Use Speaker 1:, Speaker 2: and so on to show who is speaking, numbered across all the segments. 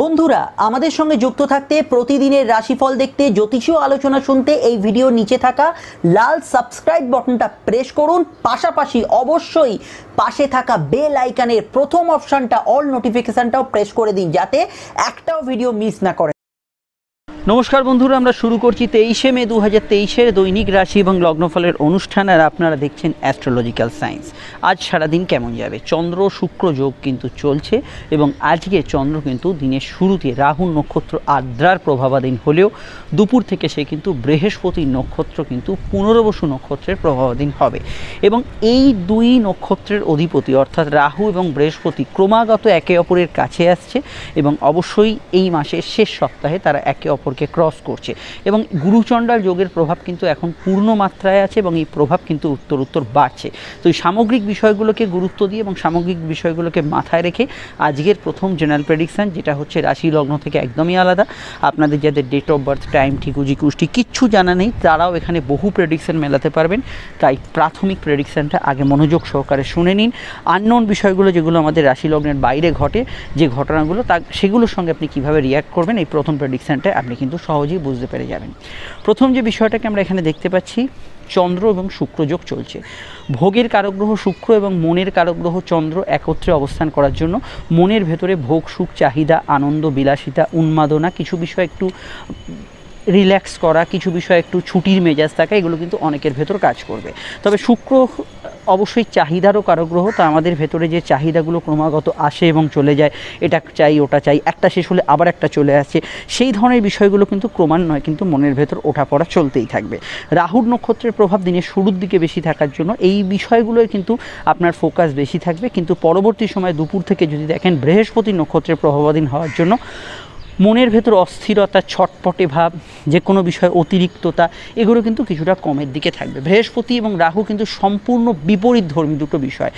Speaker 1: বন্ধুরা, আমাদের সঙ্গে যুক্ত থাকতে প্রতিদিনের রাশিফল দেখতে জ্যোতিষীয় আলোচনা শুনতে এই ভিডিও নিচে থাকা লাল সাবস্ক্রাইব বাটনটা প্রেস করুন। পাশাপাশি অবশ্যই পাশে থাকা বেল আইকনের প্রথম অপশানটা অল নোটিফিকেশানটাও প্রেস করে দিন যাতে একটাও ভিডিও মিস না করেন নমস্কার বন্ধুরা, আমরা শুরু করছি তেইশে মে দু হাজার তেইশের দৈনিক রাশি এবং লগ্নফলের অনুষ্ঠান আর আপনারা দেখছেন অ্যাস্ট্রোলজিক্যাল সায়েন্স। আজ সারাদিন কেমন যাবে? চন্দ্র, শুক্র যোগ কিন্তু চলছে এবং আজকে চন্দ্র কিন্তু দিনের শুরুতে রাহু নক্ষত্র আদ্রার প্রভাবাধীন হলেও দুপুর থেকে সে কিন্তু বৃহস্পতি নক্ষত্র কিন্তু পুনর্বসু নক্ষত্রের প্রভাবাধীন হবে। এবং এই দুই নক্ষত্রের অধিপতি অর্থাৎ রাহু এবং বৃহস্পতি ক্রমাগত একে অপরের কাছে আসছে এবং অবশ্যই এই মাসের শেষ সপ্তাহে তারা একে অপরকে ক্রস করছে। এবং গুরুচণ্ডাল যোগের প্রভাব কিন্তু এখন পূর্ণ মাত্রায় আছে এবং এই প্রভাব কিন্তু উত্তর উত্তর বাড়ছে। তো এই সামগ্রিক বিষয়গুলোকে গুরুত্ব দিয়ে এবং সামগ্রিক বিষয়গুলোকে মাথায় রেখে আজকের প্রথম জেনারেল প্রেডিকশান যেটা হচ্ছে রাশি লগ্ন থেকে একদমই আলাদা। আপনাদের যাদের ডেট অফ বার্থ টাইম ঠিকুজি কুষ্টি কিচ্ছু জানা নেই, তারাও এখানে বহু প্রেডিকশান মেলাতে পারবেন। তাই প্রাথমিক প্রেডিকশানটা আগে মনোযোগ সহকারে শুনে নিন। আননোন বিষয়গুলো যেগুলো আমাদের রাশি লগ্নের বাইরে ঘটে, যে ঘটনাগুলো, তা সেগুলোর সঙ্গে আপনি কীভাবে রিয়াক্ট করবেন, এই প্রথম প্রেডিকশানটা আপনি কিন্তু সহজেই বুঝতে পেরে যাবেন। প্রথম যে বিষয়টাকে আমরা এখানে দেখতে পাচ্ছি, চন্দ্র এবং শুক্রযোগ চলছে। ভোগের কারগ্রহ শুক্র এবং মনের কারগ্রহ চন্দ্র একত্রে অবস্থান করার জন্য মনের ভেতরে ভোগ, সুখ, চাহিদা, আনন্দ, বিলাসিতা, উন্মাদনা, কিছু বিষয় একটু রিল্যাক্স করা, কিছু বিষয় একটু ছুটির মেজাজ থাকা, এগুলো কিন্তু অনেকের ভেতর কাজ করবে। তবে শুক্র অবশ্যই চাহিদারও কারগ্রহ, তা আমাদের ভেতরে যে চাহিদাগুলো ক্রমাগত আসে এবং চলে যায়, এটা চাই, ওটা চাই, একটা শেষ হলে আবার একটা চলে আসছে সেই ধরনের বিষয়গুলো কিন্তু ক্রমান্বয়ে কিন্তু মনের ভেতর ওঠা পড়া চলতেই থাকবে। রাহুর নক্ষত্রের প্রভাব দিনের শুরুর দিকে বেশি থাকার জন্য এই বিষয়গুলোয় কিন্তু আপনার ফোকাস বেশি থাকবে, কিন্তু পরবর্তী সময় দুপুর থেকে যদি দেখেন বৃহস্পতি নক্ষত্রের প্রভাবাধীন হওয়ার জন্য মনের ভেতর অস্থিরতা, ছটপটে ভাব যে কোনো বিষয়ে অতিরিক্ততা, এগুলো কিন্তু কিছুটা কমের দিকে থাকবে। বৃহস্পতি এবং রাহু কিন্তু সম্পূর্ণ বিপরীত ধর্মী দুটো বিষয়।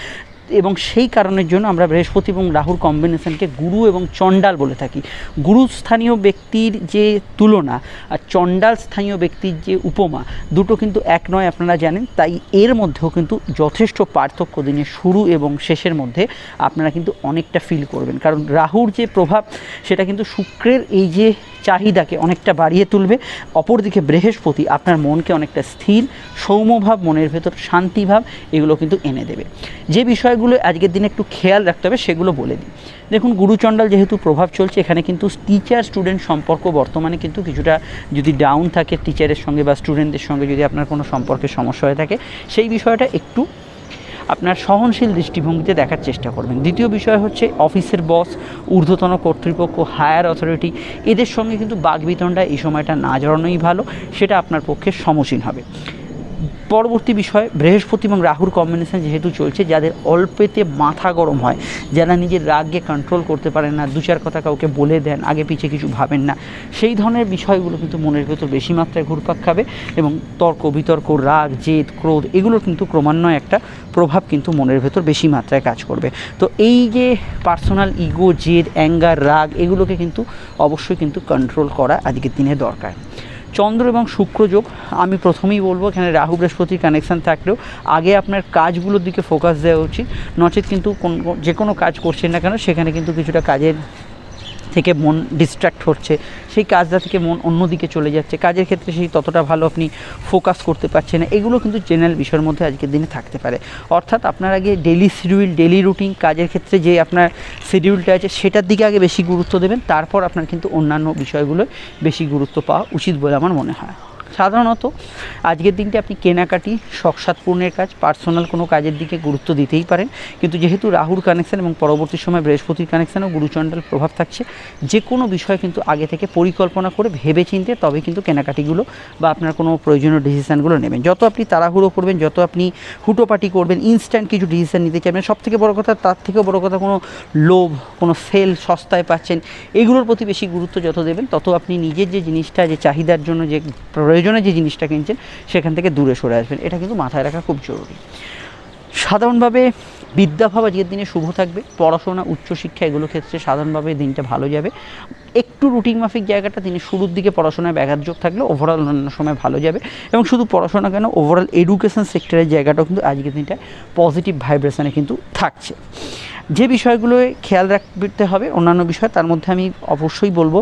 Speaker 1: এবং সেই কারণের জন্য আমরা বৃহস্পতি এবং রাহুর কম্বিনেশনকে গুরু এবং চণ্ডাল বলে থাকি। গুরু স্থানীয় ব্যক্তির যে তুলনা আর চণ্ডাল স্থানীয় ব্যক্তির যে উপমা, দুটো কিন্তু এক নয় আপনারা জানেন, তাই এর মধ্যেও কিন্তু যথেষ্ট পার্থক্য দিনের শুরু এবং শেষের মধ্যে আপনারা কিন্তু অনেকটা ফিল করবেন। কারণ রাহুর যে প্রভাব, সেটা কিন্তু শুক্রের এই যে চাহিদাকে অনেকটা বাড়িয়ে তুলবে। অপরদিকে বৃহস্পতি আপনার মনকে অনেকটা স্থির, সৌম্যভাব, মনের ভেতর শান্তিভাব, এগুলো কিন্তু এনে দেবে। যে বিষয়গুলো আজকের দিনে একটু খেয়াল রাখতে হবে, সেগুলো বলে দিই। দেখুন গুরুচণ্ডাল যেহেতু প্রভাব চলছে, এখানে কিন্তু টিচার স্টুডেন্ট সম্পর্ক বর্তমানে কিন্তু কিছুটা যদি ডাউন থাকে টিচারের সঙ্গে বা স্টুডেন্টদের সঙ্গে যদি আপনার কোনো সম্পর্কের সমস্যা হয়ে থাকে, সেই বিষয়টা একটু আপনার সহনশীল দৃষ্টিভঙ্গিতে দেখার চেষ্টা করবেন। দ্বিতীয় বিষয় হচ্ছে অফিসের বস ঊর্ধ্বতন কর্তৃপক্ষ হায়ার অথরিটি এদের সঙ্গে কিন্তু বাগবিতণ্ডা এই সময়টা না জড়ানোই ভালো, সেটা আপনার পক্ষে সমসীন হবে। পরবর্তী বিষয়, বৃহস্পতি এবং রাহুর কম্বিনেশন যেহেতু চলছে, যাদের অল্পেতে মাথা গরম হয়, যারা নিজের রাগকে কন্ট্রোল করতে পারেন না, দু চার কথা কাউকে বলে দেন, আগে পিছে কিছু ভাবেন না, সেই ধরনের বিষয়গুলো কিন্তু মনের ভেতর বেশি মাত্রায় ঘুরপাক খাবে এবং তর্ক, বিতর্ক, রাগ, জেদ, ক্রোধ, এগুলো কিন্তু ক্রমান্বয়ে একটা প্রভাব কিন্তু মনের ভেতর বেশি মাত্রায় কাজ করবে। তো এই যে পার্সোনাল ইগো জেদ অ্যাঙ্গার রাগ, এগুলোকে কিন্তু অবশ্যই কিন্তু কন্ট্রোল করা আজকের দিনে দরকার। চন্দ্র এবং শুক্র যোগ, আমি প্রথমেই বলব, এখানে রাহু বৃহস্পতির কানেকশান থাকলেও, আগে আপনার কাজগুলোর দিকে ফোকাস দেওয়া উচিত। নচেত কিন্তু কোন যে কোনো কাজ করছেন না কেন, সেখানে কিন্তু কিছুটা কাজের থেকে মন ডিস্ট্র্যাক্ট হচ্ছে, সেই কাজটা থেকে মন অন্যদিকে চলে যাচ্ছে। কাজের ক্ষেত্রে সেই ততটা ভালো আপনি ফোকাস করতে পারছেন না। এগুলো কিন্তু জেনারেল বিষয়ের মধ্যে আজকের দিনে থাকতে পারে। অর্থাৎ আপনার আগে ডেলি শিডিউল ডেলি রুটিন কাজের ক্ষেত্রে যে আপনার শিডিউলটা আছে, সেটার দিকে আগে বেশি গুরুত্ব দেবেন। তারপর আপনার কিন্তু অন্যান্য বিষয়গুলো বেশি গুরুত্ব পাওয়া উচিত বলে আমার মনে হয়। সাধারণত আজকের দিনটি আপনি কেনাকাটি শখসাত পূর্ণের কাজ পার্সোনাল কোনো কাজের দিকে গুরুত্ব দিতেই পারেন। কিন্তু যেহেতু রাহুর কানেকশান এবং পরবর্তী সময় বৃহস্পতির কানেকশানও গুরুচণ্ডাল প্রভাব থাকছে, যে কোনো বিষয় কিন্তু আগে থেকে পরিকল্পনা করে ভেবে চিনতে তবে কিন্তু কেনাকাটিগুলো বা আপনার কোনো প্রয়োজনীয় ডিসিশানগুলো নেবেন। যত আপনি তাড়াহুড়ো করবেন, যত আপনি হুটোপাটি করবেন ইনস্ট্যান্ট কিছু ডিসিশান নিতে চাইবেন সব থেকে বড়ো কথা, তার থেকেও বড়ো কথা কোনো লোভ, কোনো সেল সস্তায় পাচ্ছেন, এগুলোর প্রতি বেশি গুরুত্ব যত দেবেন, তত আপনি নিজের যে জিনিসটা, যে চাহিদার জন্য যে প্রয়োজনে যে জিনিসটা কিনছেন, সেখান থেকে দূরে সরে আসবেন। এটা কিন্তু মাথায় রাখা খুব জরুরি। সাধারণভাবে বিদ্যাভাব আজকের দিনে শুভ থাকবে। পড়াশোনা, উচ্চশিক্ষা, এগুলো ক্ষেত্রে সাধারণভাবে দিনটা ভালো যাবে। একটু রুটিন মাফিক জায়গাটা, তিনি শুরুর দিকে পড়াশোনায় ব্যাঘাত যোগ থাকলে ওভারঅল অন্যান্য সময় ভালো যাবে। এবং শুধু পড়াশোনা কেন ওভারঅল এডুকেশন সেক্টরের জায়গাটাও কিন্তু আজকের দিনটা পজিটিভ ভাইব্রেশনে কিন্তু থাকছে।
Speaker 2: যে বিষয়গুলো খেয়াল রাখতে হবে, অন্যান্য বিষয়, তার মধ্যে আমি অবশ্যই বলব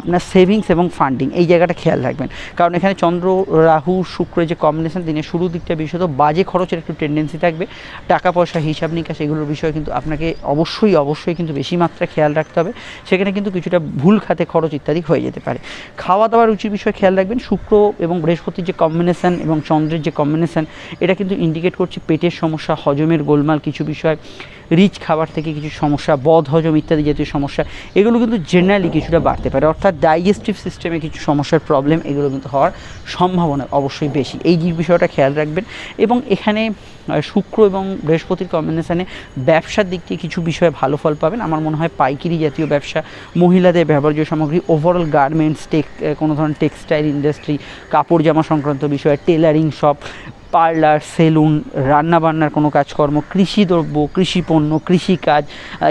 Speaker 2: আপনার সেভিংস এবং ফান্ডিং এই জায়গাটা খেয়াল রাখবেন। কারণ এখানে চন্দ্র, রাহু শুক্রের যে কম্বিনেশন দিনের শুরুর দিকটা বিশেষত বাজে খরচের একটু টেন্ডেন্সি থাকবে। টাকা পয়সা, হিসাব নিকাশ, এগুলোর বিষয়ে কিন্তু আপনাকে অবশ্যই অবশ্যই কিন্তু বেশি মাত্রায় খেয়াল রাখতে হবে। সেখানে কিন্তু কিছুটা ভুল খাতে খরচ ইত্যাদি হয়ে যেতে পারে। খাওয়া দাওয়ার রুচির বিষয়ে খেয়াল রাখবেন। শুক্র এবং বৃহস্পতির যে কম্বিনেশন এবং চন্দ্রের যে কম্বিনেশন এটা কিন্তু ইন্ডিকেট করছে পেটের সমস্যা, হজমের গোলমাল কিছু বিষয়। রিচ খাবার থেকে কিছু সমস্যা, বদ হজম ইত্যাদি জাতীয় সমস্যা, এগুলো কিন্তু জেনারেলি কিছুটা বাড়তে পারে। অর্থাৎ ডাইজেস্টিভ সিস্টেমে কিছু সমস্যার প্রবলেম এগুলো কিন্তু হওয়ার সম্ভাবনা অবশ্যই বেশি। এই বিষয়টা খেয়াল রাখবেন। এবং এখানে শুক্র এবং বৃহস্পতির কম্বিনেশানে ব্যবসার দিক থেকে কিছু বিষয়ে ভালো ফল পাবেন। আমার মনে হয় পাইকারি জাতীয় ব্যবসা, মহিলাদের ব্যবহার্য সামগ্রী ওভারঅল গার্মেন্টস টেক, কোনো ধরনের টেক্সটাইল ইন্ডাস্ট্রি কাপড় জামা সংক্রান্ত বিষয় টেলারিং শপ পার্লার, সেলুন, রান্নাবান্নার কোনো কাজকর্ম কৃষি দ্রব্য কৃষি পণ্য কৃষিকাজ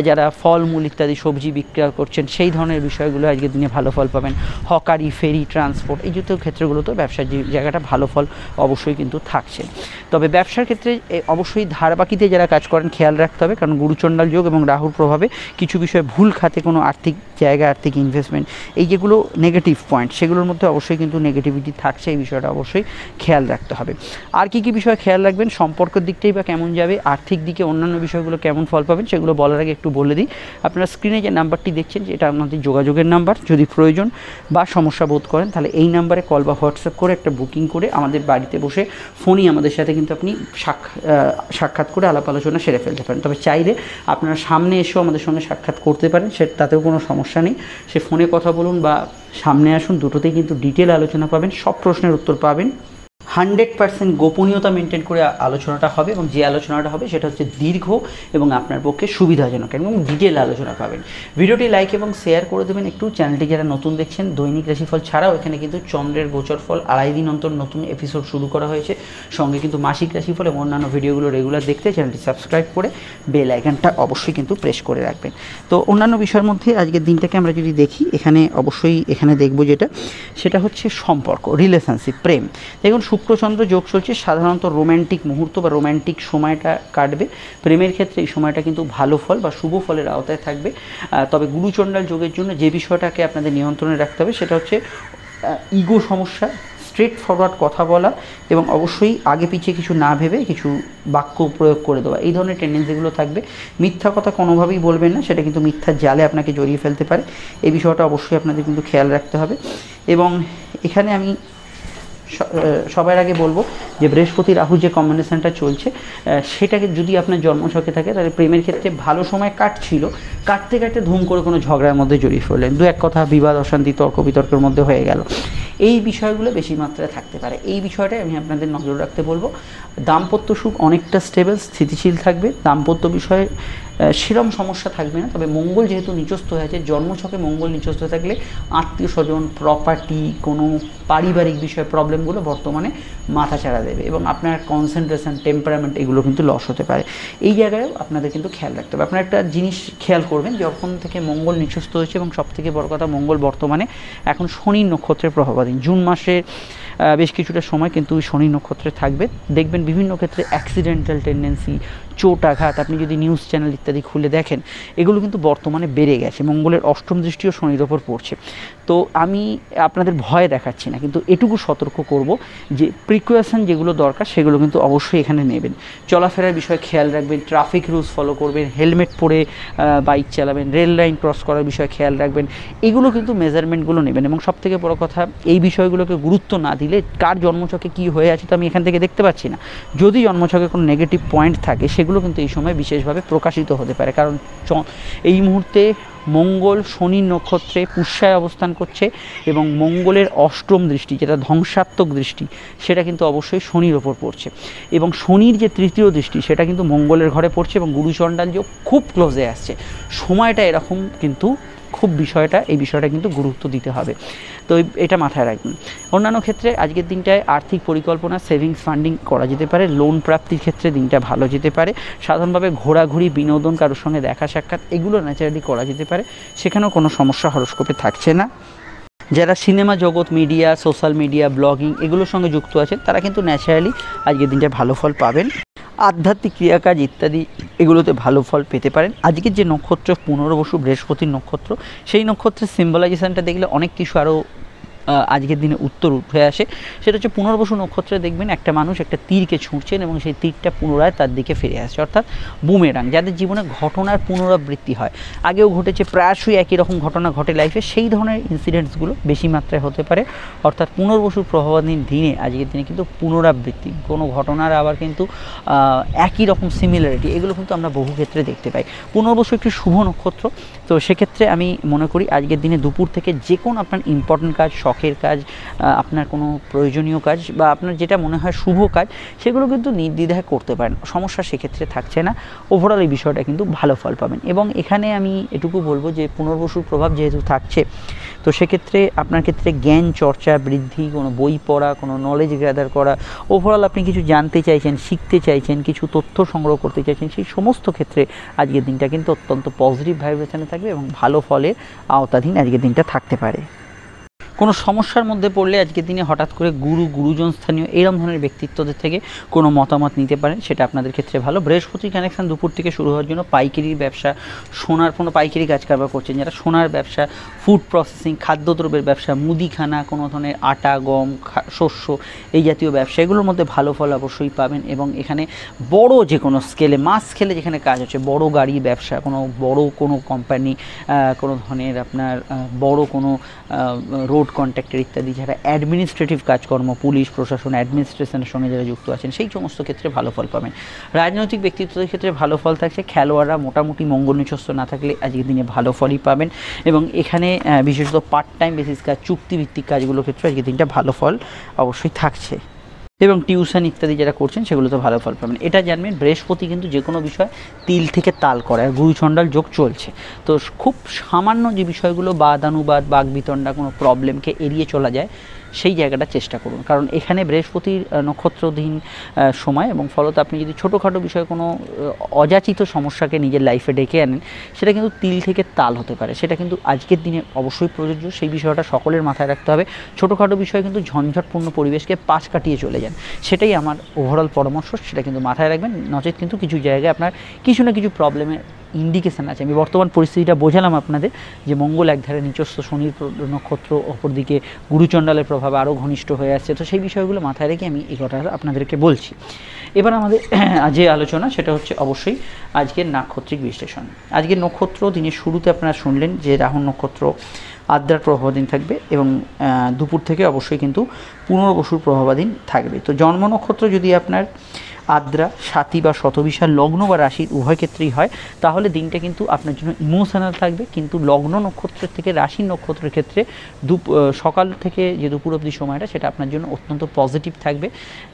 Speaker 2: যারা ফলমূল ইত্যাদি সবজি বিক্রয় করছেন, সেই ধরনের বিষয়গুলো আজকের দিনে ভালো ফল পাবেন। হকারি, ফেরি, ট্রান্সপোর্ট, এই জাতীয় ক্ষেত্রগুলোতেও ব্যবসার জায়গাটা ভালো ফল অবশ্যই কিন্তু থাকছে। তবে ব্যবসার ক্ষেত্রে অবশ্যই ধারাবাকিতে যারা কাজ করেন, খেয়াল রাখতে হবে, কারণ গুরুচণ্ডাল যোগ এবং রাহুর প্রভাবে কিছু বিষয়ে ভুল খাতে কোনো আর্থিক জায়গা, আর্থিক ইনভেস্টমেন্ট এই যেগুলো নেগেটিভ পয়েন্ট সেগুলোর মধ্যে অবশ্যই কিন্তু নেগেটিভিটি থাকছে, এই বিষয়টা অবশ্যই খেয়াল রাখতে হবে। আর কী কী বিষয় খেয়াল রাখবেন, সম্পর্কের দিকটাই বা কেমন যাবে, আর্থিক দিকে অন্যান্য বিষয়গুলো কেমন ফল পাবেন, সেগুলো বলার আগে একটু বলে দিই। আপনারা স্ক্রিনে যে নাম্বারটি দেখছেন এটা আপনাদের যোগাযোগের নাম্বার যদি প্রয়োজন বা সমস্যা বোধ করেন, তাহলে এই নাম্বারে কল বা হোয়াটসঅ্যাপ করে একটা বুকিং করে আমাদের বাড়িতে বসে ফোনই আমাদের সাথে কিন্তু আপনি সাক্ষা- সাক্ষাৎ করে আলাপ আলোচনা সেরে ফেলতে পারেন। তবে চাইলে আপনারা সামনে এসেও আমাদের সঙ্গে সাক্ষাৎ করতে পারেন, সে, তাতেও কোনো সমস্যা নেই। সে ফোনে কথা বলুন বা সামনে আসুন, দুটোতেই কিন্তু ডিটেল আলোচনা পাবেন, সব প্রশ্নের উত্তর পাবেন। হান্ড্রেড পার্সেন্ট গোপনীয়তা মেনটেন করে আলোচনাটা হবে এবং যে আলোচনাটা হবে সেটা হচ্ছে দীর্ঘ এবং আপনার পক্ষে সুবিধাজনক এবং ডিটেল আলোচনা পাবেন। ভিডিওটি লাইক এবং শেয়ার করে দেবেন। একটু চ্যানেলটি যারা নতুন দেখছেন, দৈনিক রাশিফল ছাড়াও এখানে কিন্তু চন্দ্রের গোচর ফল আড়াই দিন অন্তর নতুন এপিসোড শুরু করা হয়েছে। সঙ্গে কিন্তু মাসিক রাশিফল এবং অন্যান্য ভিডিওগুলো রেগুলার দেখতে চ্যানেলটি সাবস্ক্রাইব করে বেল আইকনটা অবশ্যই কিন্তু প্রেস করে রাখবেন। তো অন্যান্য বিষয়ের মধ্যে আজকের দিনটাকে আমরা যদি দেখি, এখানে অবশ্যই এখানে দেখব যেটা, সেটা হচ্ছে সম্পর্ক রিলেশনশিপ প্রেম। দেখুন শুক্রচন্দ্র যোগ চলছে, সাধারণত রোম্যান্টিক মুহূর্ত বা রোম্যান্টিক সময়টা কাটবে। প্রেমের ক্ষেত্রে এই সময়টা কিন্তু ভালো ফল বা শুভ ফলের আওতায় থাকবে। তবে গুরুচণ্ডাল যোগের জন্য যে বিষয়টাকে আপনাদের নিয়ন্ত্রণে রাখতে হবে, সেটা হচ্ছে ইগো সমস্যা স্ট্রেট ফরওয়ার্ড কথা বলা এবং অবশ্যই আগে পিছিয়ে কিছু না ভেবে কিছু বাক্য প্রয়োগ করে দেওয়া। এই ধরনের টেন্ডেন্সিগুলো থাকবে। মিথ্যা কথা কোনোভাবেই বলবেন না, সেটা কিন্তু মিথ্যার জালে আপনাকে জড়িয়ে ফেলতে পারে। এই বিষয়টা অবশ্যই আপনাদের কিন্তু খেয়াল রাখতে হবে। এবং এখানে আমি সবার আগে বলব যে বৃহস্পতি রাহু যে কম্বিনেশনটা চলছে সেটাকে যদি আপনার জন্মছকে থাকে, তাহলে প্রেমের ক্ষেত্রে ভালো সময় কাটছিল। কাটতে কাটতে ধুম করে কোনো ঝগড়ার মধ্যে জড়িয়ে ফেললেন দু এক কথা বিবাদ, অশান্তি, তর্ক বিতর্কের মধ্যে হয়ে গেল। এই বিষয়গুলো বেশি মাত্রায় থাকতে পারে। এই বিষয়টাই আমি আপনাদের নজর রাখতে বলব। দাম্পত্য সুখ অনেকটা স্টেবল স্থিতিশীল থাকবে। দাম্পত্য বিষয়ে সেরম সমস্যা থাকবে না। তবে মঙ্গল যেহেতু নিচস্থ হয়ে আছে জন্মছকে মঙ্গল নিচস্থ থাকলে আত্মীয় স্বজন প্রপার্টি কোনো পারিবারিক বিষয়ে প্রবলেমগুলো বর্তমানে মাথা চাড়া দেবে এবং আপনার কনসেন্ট্রেশন টেম্পারামেন্ট এগুলো কিন্তু লস হতে পারে। এই জায়গায় আপনাদের কিন্তু খেয়াল রাখতে হবে। আপনার একটা জিনিস খেয়াল করবেন যখন থেকে মঙ্গল নিচস্থ হয়েছে এবং সবথেকে বড় কথা মঙ্গল বর্তমানে এখন শনি নক্ষত্রের প্রভাবাধীন। জুন আহ, বেশ কিছুটা সময় কিন্তু শনি নক্ষত্রে থাকবে। দেখবেন বিভিন্ন ক্ষেত্রে অ্যাক্সিডেন্টাল টেন্ডেন্সি চোট আঘাত আপনি যদি নিউজ চ্যানেল ইত্যাদি খুলে দেখেন, এগুলো কিন্তু বর্তমানে বেড়ে গেছে। মঙ্গলের অষ্টম দৃষ্টিও শনির ওপর পড়ছে। তো আমি আপনাদের ভয় দেখাচ্ছি না, কিন্তু এটুকু সতর্ক করব যে প্রিকুয়েশন যেগুলো দরকার, সেগুলো কিন্তু অবশ্যই এখানে নেবেন। চলাফেরার বিষয়ে খেয়াল রাখবেন ট্রাফিক রুলস ফলো করবেন হেলমেট পরে বাইক চালাবেন রেল লাইন ক্রস করার বিষয়ে খেয়াল রাখবেন, এগুলো কিন্তু মেজারমেন্টগুলো নেবেন। এবং সবথেকে বড় কথা, এই বিষয়গুলোকে গুরুত্ব না দিলে কার জন্মছকে কী হয়ে আছে তো আমি এখান থেকে দেখতে পাচ্ছি না। যদি জন্মছকে কোনো নেগেটিভ পয়েন্ট থাকে, সেগুলো কিন্তু এই সময় বিশেষভাবে প্রকাশিত হতে পারে। কারণ এই মুহূর্তে মঙ্গল শনি নক্ষত্রে পুষ্যায় অবস্থান করছে এবং মঙ্গলের অষ্টম দৃষ্টি, যেটা ধ্বংসাত্মক দৃষ্টি, সেটা কিন্তু অবশ্যই শনির ওপর পড়ছে। এবং শনির যে তৃতীয় দৃষ্টি, সেটা কিন্তু মঙ্গলের ঘরে পড়ছে এবং গুরুচণ্ডাল যোগ খুব ক্লোজে আসছে। সময়টা এরকম কিন্তু খুব বিষয়টা, এই বিষয়টা কিন্তু গুরুত্ব দিতে হবে। তো এটা মাথায় রাখবেন। অন্যান্য ক্ষেত্রে আজকের দিনটায় আর্থিক পরিকল্পনা সেভিংস ফান্ডিং করা যেতে পারে লোন প্রাপ্তির ক্ষেত্রে দিনটা ভালো যেতে পারে, সাধারণভাবে ঘোরাঘুরি, বিনোদন, কারোর সঙ্গে দেখা সাক্ষাৎ, এগুলো ন্যাচারালি করা যেতে পারে। সেখানেও কোনো সমস্যা হরস্কোপে থাকছে না। যারা সিনেমা জগৎ মিডিয়া সোশ্যাল মিডিয়া ব্লগিং এগুলোর সঙ্গে যুক্ত আছেন, তারা কিন্তু ন্যাচারালি আজকের দিনটা ভালো ফল পাবেন। আধ্যাত্মিক ক্রিয়াকাজ ইত্যাদি এগুলোতে ভালো ফল পেতে পারেন। আজকের যে নক্ষত্র, পুনর্বসু বৃহস্পতির নক্ষত্র, সেই নক্ষত্রের সিম্বলাইজেশানটা দেখলে অনেক কিছু আরও আজকের দিনে উত্তর উঠে আসে। সেটা হচ্ছে পুনর্বসু নক্ষত্রে দেখবেন একটা মানুষ একটা তীরকে ছুঁড়ছেন এবং সেই তীরটা পুনরায় তার দিকে ফিরে আসছে অর্থাৎ বুমেরাং, যাদের জীবনে ঘটনার পুনরাবৃত্তি হয়। আগেও ঘটেছে, প্রায়শই একই রকম ঘটনা ঘটে লাইফে সেই ধরনের ইনসিডেন্টসগুলো বেশি মাত্রায় হতে পারে। অর্থাৎ পুনর্বসুর প্রভাবাধীন দিনে আজকের দিনে কিন্তু পুনরাবৃত্তি। কোনো ঘটনার আবার কিন্তু একই রকম সিমিলারিটি এগুলো কিন্তু আমরা বহু ক্ষেত্রে দেখতে পাই। পুনর্বসু একটি শুভ নক্ষত্র। তো সেক্ষেত্রে আমি মনে করি, আজকের দিনে দুপুর থেকে যে কোনো আপনার ইম্পর্টেন্ট কাজ শখের কাজ আপনার কোনো প্রয়োজনীয় কাজ বা আপনার যেটা মনে হয় শুভ কাজ, সেগুলো কিন্তু নির্দ্বিধায় করতে পারেন। সমস্যা সেক্ষেত্রে থাকছে না। ওভারঅল এই বিষয়টা কিন্তু ভালো ফল পাবেন। এবং এখানে আমি এটুকু বলব যে পুনর্বসুর প্রভাব যেহেতু থাকছে, তো সেক্ষেত্রে আপনার ক্ষেত্রে জ্ঞান চর্চা বৃদ্ধি, কোনো বই পড়া, কোনো নলেজ গ্যাদার করা ওভারঅল আপনি কিছু জানতে চাইছেন, শিখতে চাইছেন, কিছু তথ্য সংগ্রহ করতে চাইছেন, সেই সমস্ত ক্ষেত্রে আজকের দিনটা কিন্তু অত্যন্ত পজিটিভ ভাইব্রেশনে থাকবে এবং ভালো ফলের আওতাধীন আজকের দিনটা থাকতে পারে। কোনো সমস্যার মধ্যে পড়লে আজকের দিনে হঠাৎ করে গুরু, গুরুজন স্থানীয় এরম ধরনের ব্যক্তিত্বদের থেকে কোনো মতামত নিতে পারেন, সেটা আপনাদের ক্ষেত্রে ভালো। বৃহস্পতি কানেকশান দুপুর থেকে শুরু হওয়ার জন্য পাইকারির ব্যবসা, সোনার কোনো পাইকারি কাজ কারবার করছেন যারা? সোনার ব্যবসা ফুড প্রসেসিং খাদ্যদ্রব্যের ব্যবসা, মুদিখানা, কোনো ধরনের আটা, গম শস্য এই জাতীয় ব্যবসা, এগুলোর মধ্যে ভালো ফল অবশ্যই পাবেন এবং এখানে বড় যে কোনো স্কেলে মাস স্কেলে যেখানে কাজ হচ্ছে, বড় গাড়ি ব্যবসা, কোনো বড় কোনো কোম্পানি কোনো ধরনের আপনার বড় কোনো রোড কন্ট্রাক্টর ইত্যাদি যারা অ্যাডমিনিস্ট্রেটিভ কাজকর্ম, পুলিশ, প্রশাসন অ্যাডমিনিস্ট্রেশনের সঙ্গে যারা যুক্ত আছেন, সেই সমস্ত ক্ষেত্রে ভালো ফল পাবেন। রাজনৈতিক ব্যক্তিত্বদের ক্ষেত্রে ভালো ফল থাকছে, খেলোয়াড়রা মোটামুটি মঙ্গল নিচস্ত না থাকলে আজকের দিনে ভালো ফলই পাবেন এবং এখানে বিশেষত পার্ট টাইম বেসিস কাজ, চুক্তিভিত্তিক কাজগুলোর ক্ষেত্রে আজকের দিনটা ভালো ফল অবশ্যই থাকছে। এবং টিউশন ইত্যাদি যারা করছেন সেগুলোতে ভালো ফল পাবেন। এটা জানবেন, বৃহস্পতি কিন্তু যে কোনো বিষয় তিল থেকে তাল করে আর গুরুচণ্ডাল যোগ চলছে। তো খুব সামান্য যে বিষয়গুলো বাদানুবাদ বাক বিতণ্ডা কোনো প্রবলেমকে এড়িয়ে চলা যায় সেই জায়গাটা চেষ্টা করুন। কারণ এখানে বৃহস্পতির নক্ষত্রধীন সময় এবং ফলত আপনি যদি ছোটোখাটো বিষয়ে কোনো অযাচিত সমস্যাকে নিজের লাইফে ডেকে আনেন, সেটা কিন্তু তিল থেকে তাল হতে পারে। সেটা কিন্তু আজকের দিনে অবশ্যই প্রযোজ্য। সেই বিষয়টা সকলের মাথায় রাখতে হবে। ছোটোখাটো বিষয়ে কিন্তু ঝঞ্ঝটপূর্ণ পরিবেশকে পাশ কাটিয়ে চলে যান। সেটাই আমার ওভারঅল পরামর্শ। সেটা কিন্তু মাথায় রাখবেন। নচেত কিন্তু কিছু জায়গায় আপনার কিছু না কিছু প্রবলেমের ইন্ডিকেশান আছে। আমি বর্তমান পরিস্থিতিটা বোঝালাম আপনাদের যে মঙ্গল একধারে নিচস্ব শনির নক্ষত্র, অপরদিকে গুরুচণ্ডালের প্রভাব আরও ঘনিষ্ঠ হয়ে আসছে। তো সেই বিষয়গুলো মাথায় রেখে আমি এই কথাটা আপনাদেরকে বলছি। এবার আমাদের যে আলোচনা, সেটা হচ্ছে অবশ্যই আজকের নাক্ষত্রিক বিশ্লেষণ। আজকের নক্ষত্র দিনের শুরুতে আপনারা শুনলেন যে রাহুল নক্ষত্র আদ্রার প্রভাবাধীন থাকবে এবং দুপুর থেকে অবশ্যই কিন্তু পুনর্বসুর প্রভাবাধীন থাকবে। তো জন্ম নক্ষত্র যদি আপনার আদ্রা, সাথী বা শতবিশাল লগ্ন বা রাশির উভয় ক্ষেত্রেই হয়। তাহলে দিনটা কিন্তু আপনার জন্য ইমোশনাল থাকবে। কিন্তু লগ্ন নক্ষত্রের থেকে রাশির নক্ষত্রের ক্ষেত্রে দুপ সকাল থেকে যে দুপুর অবধি সময়টা, সেটা আপনার জন্য অত্যন্ত পজিটিভ থাকবে।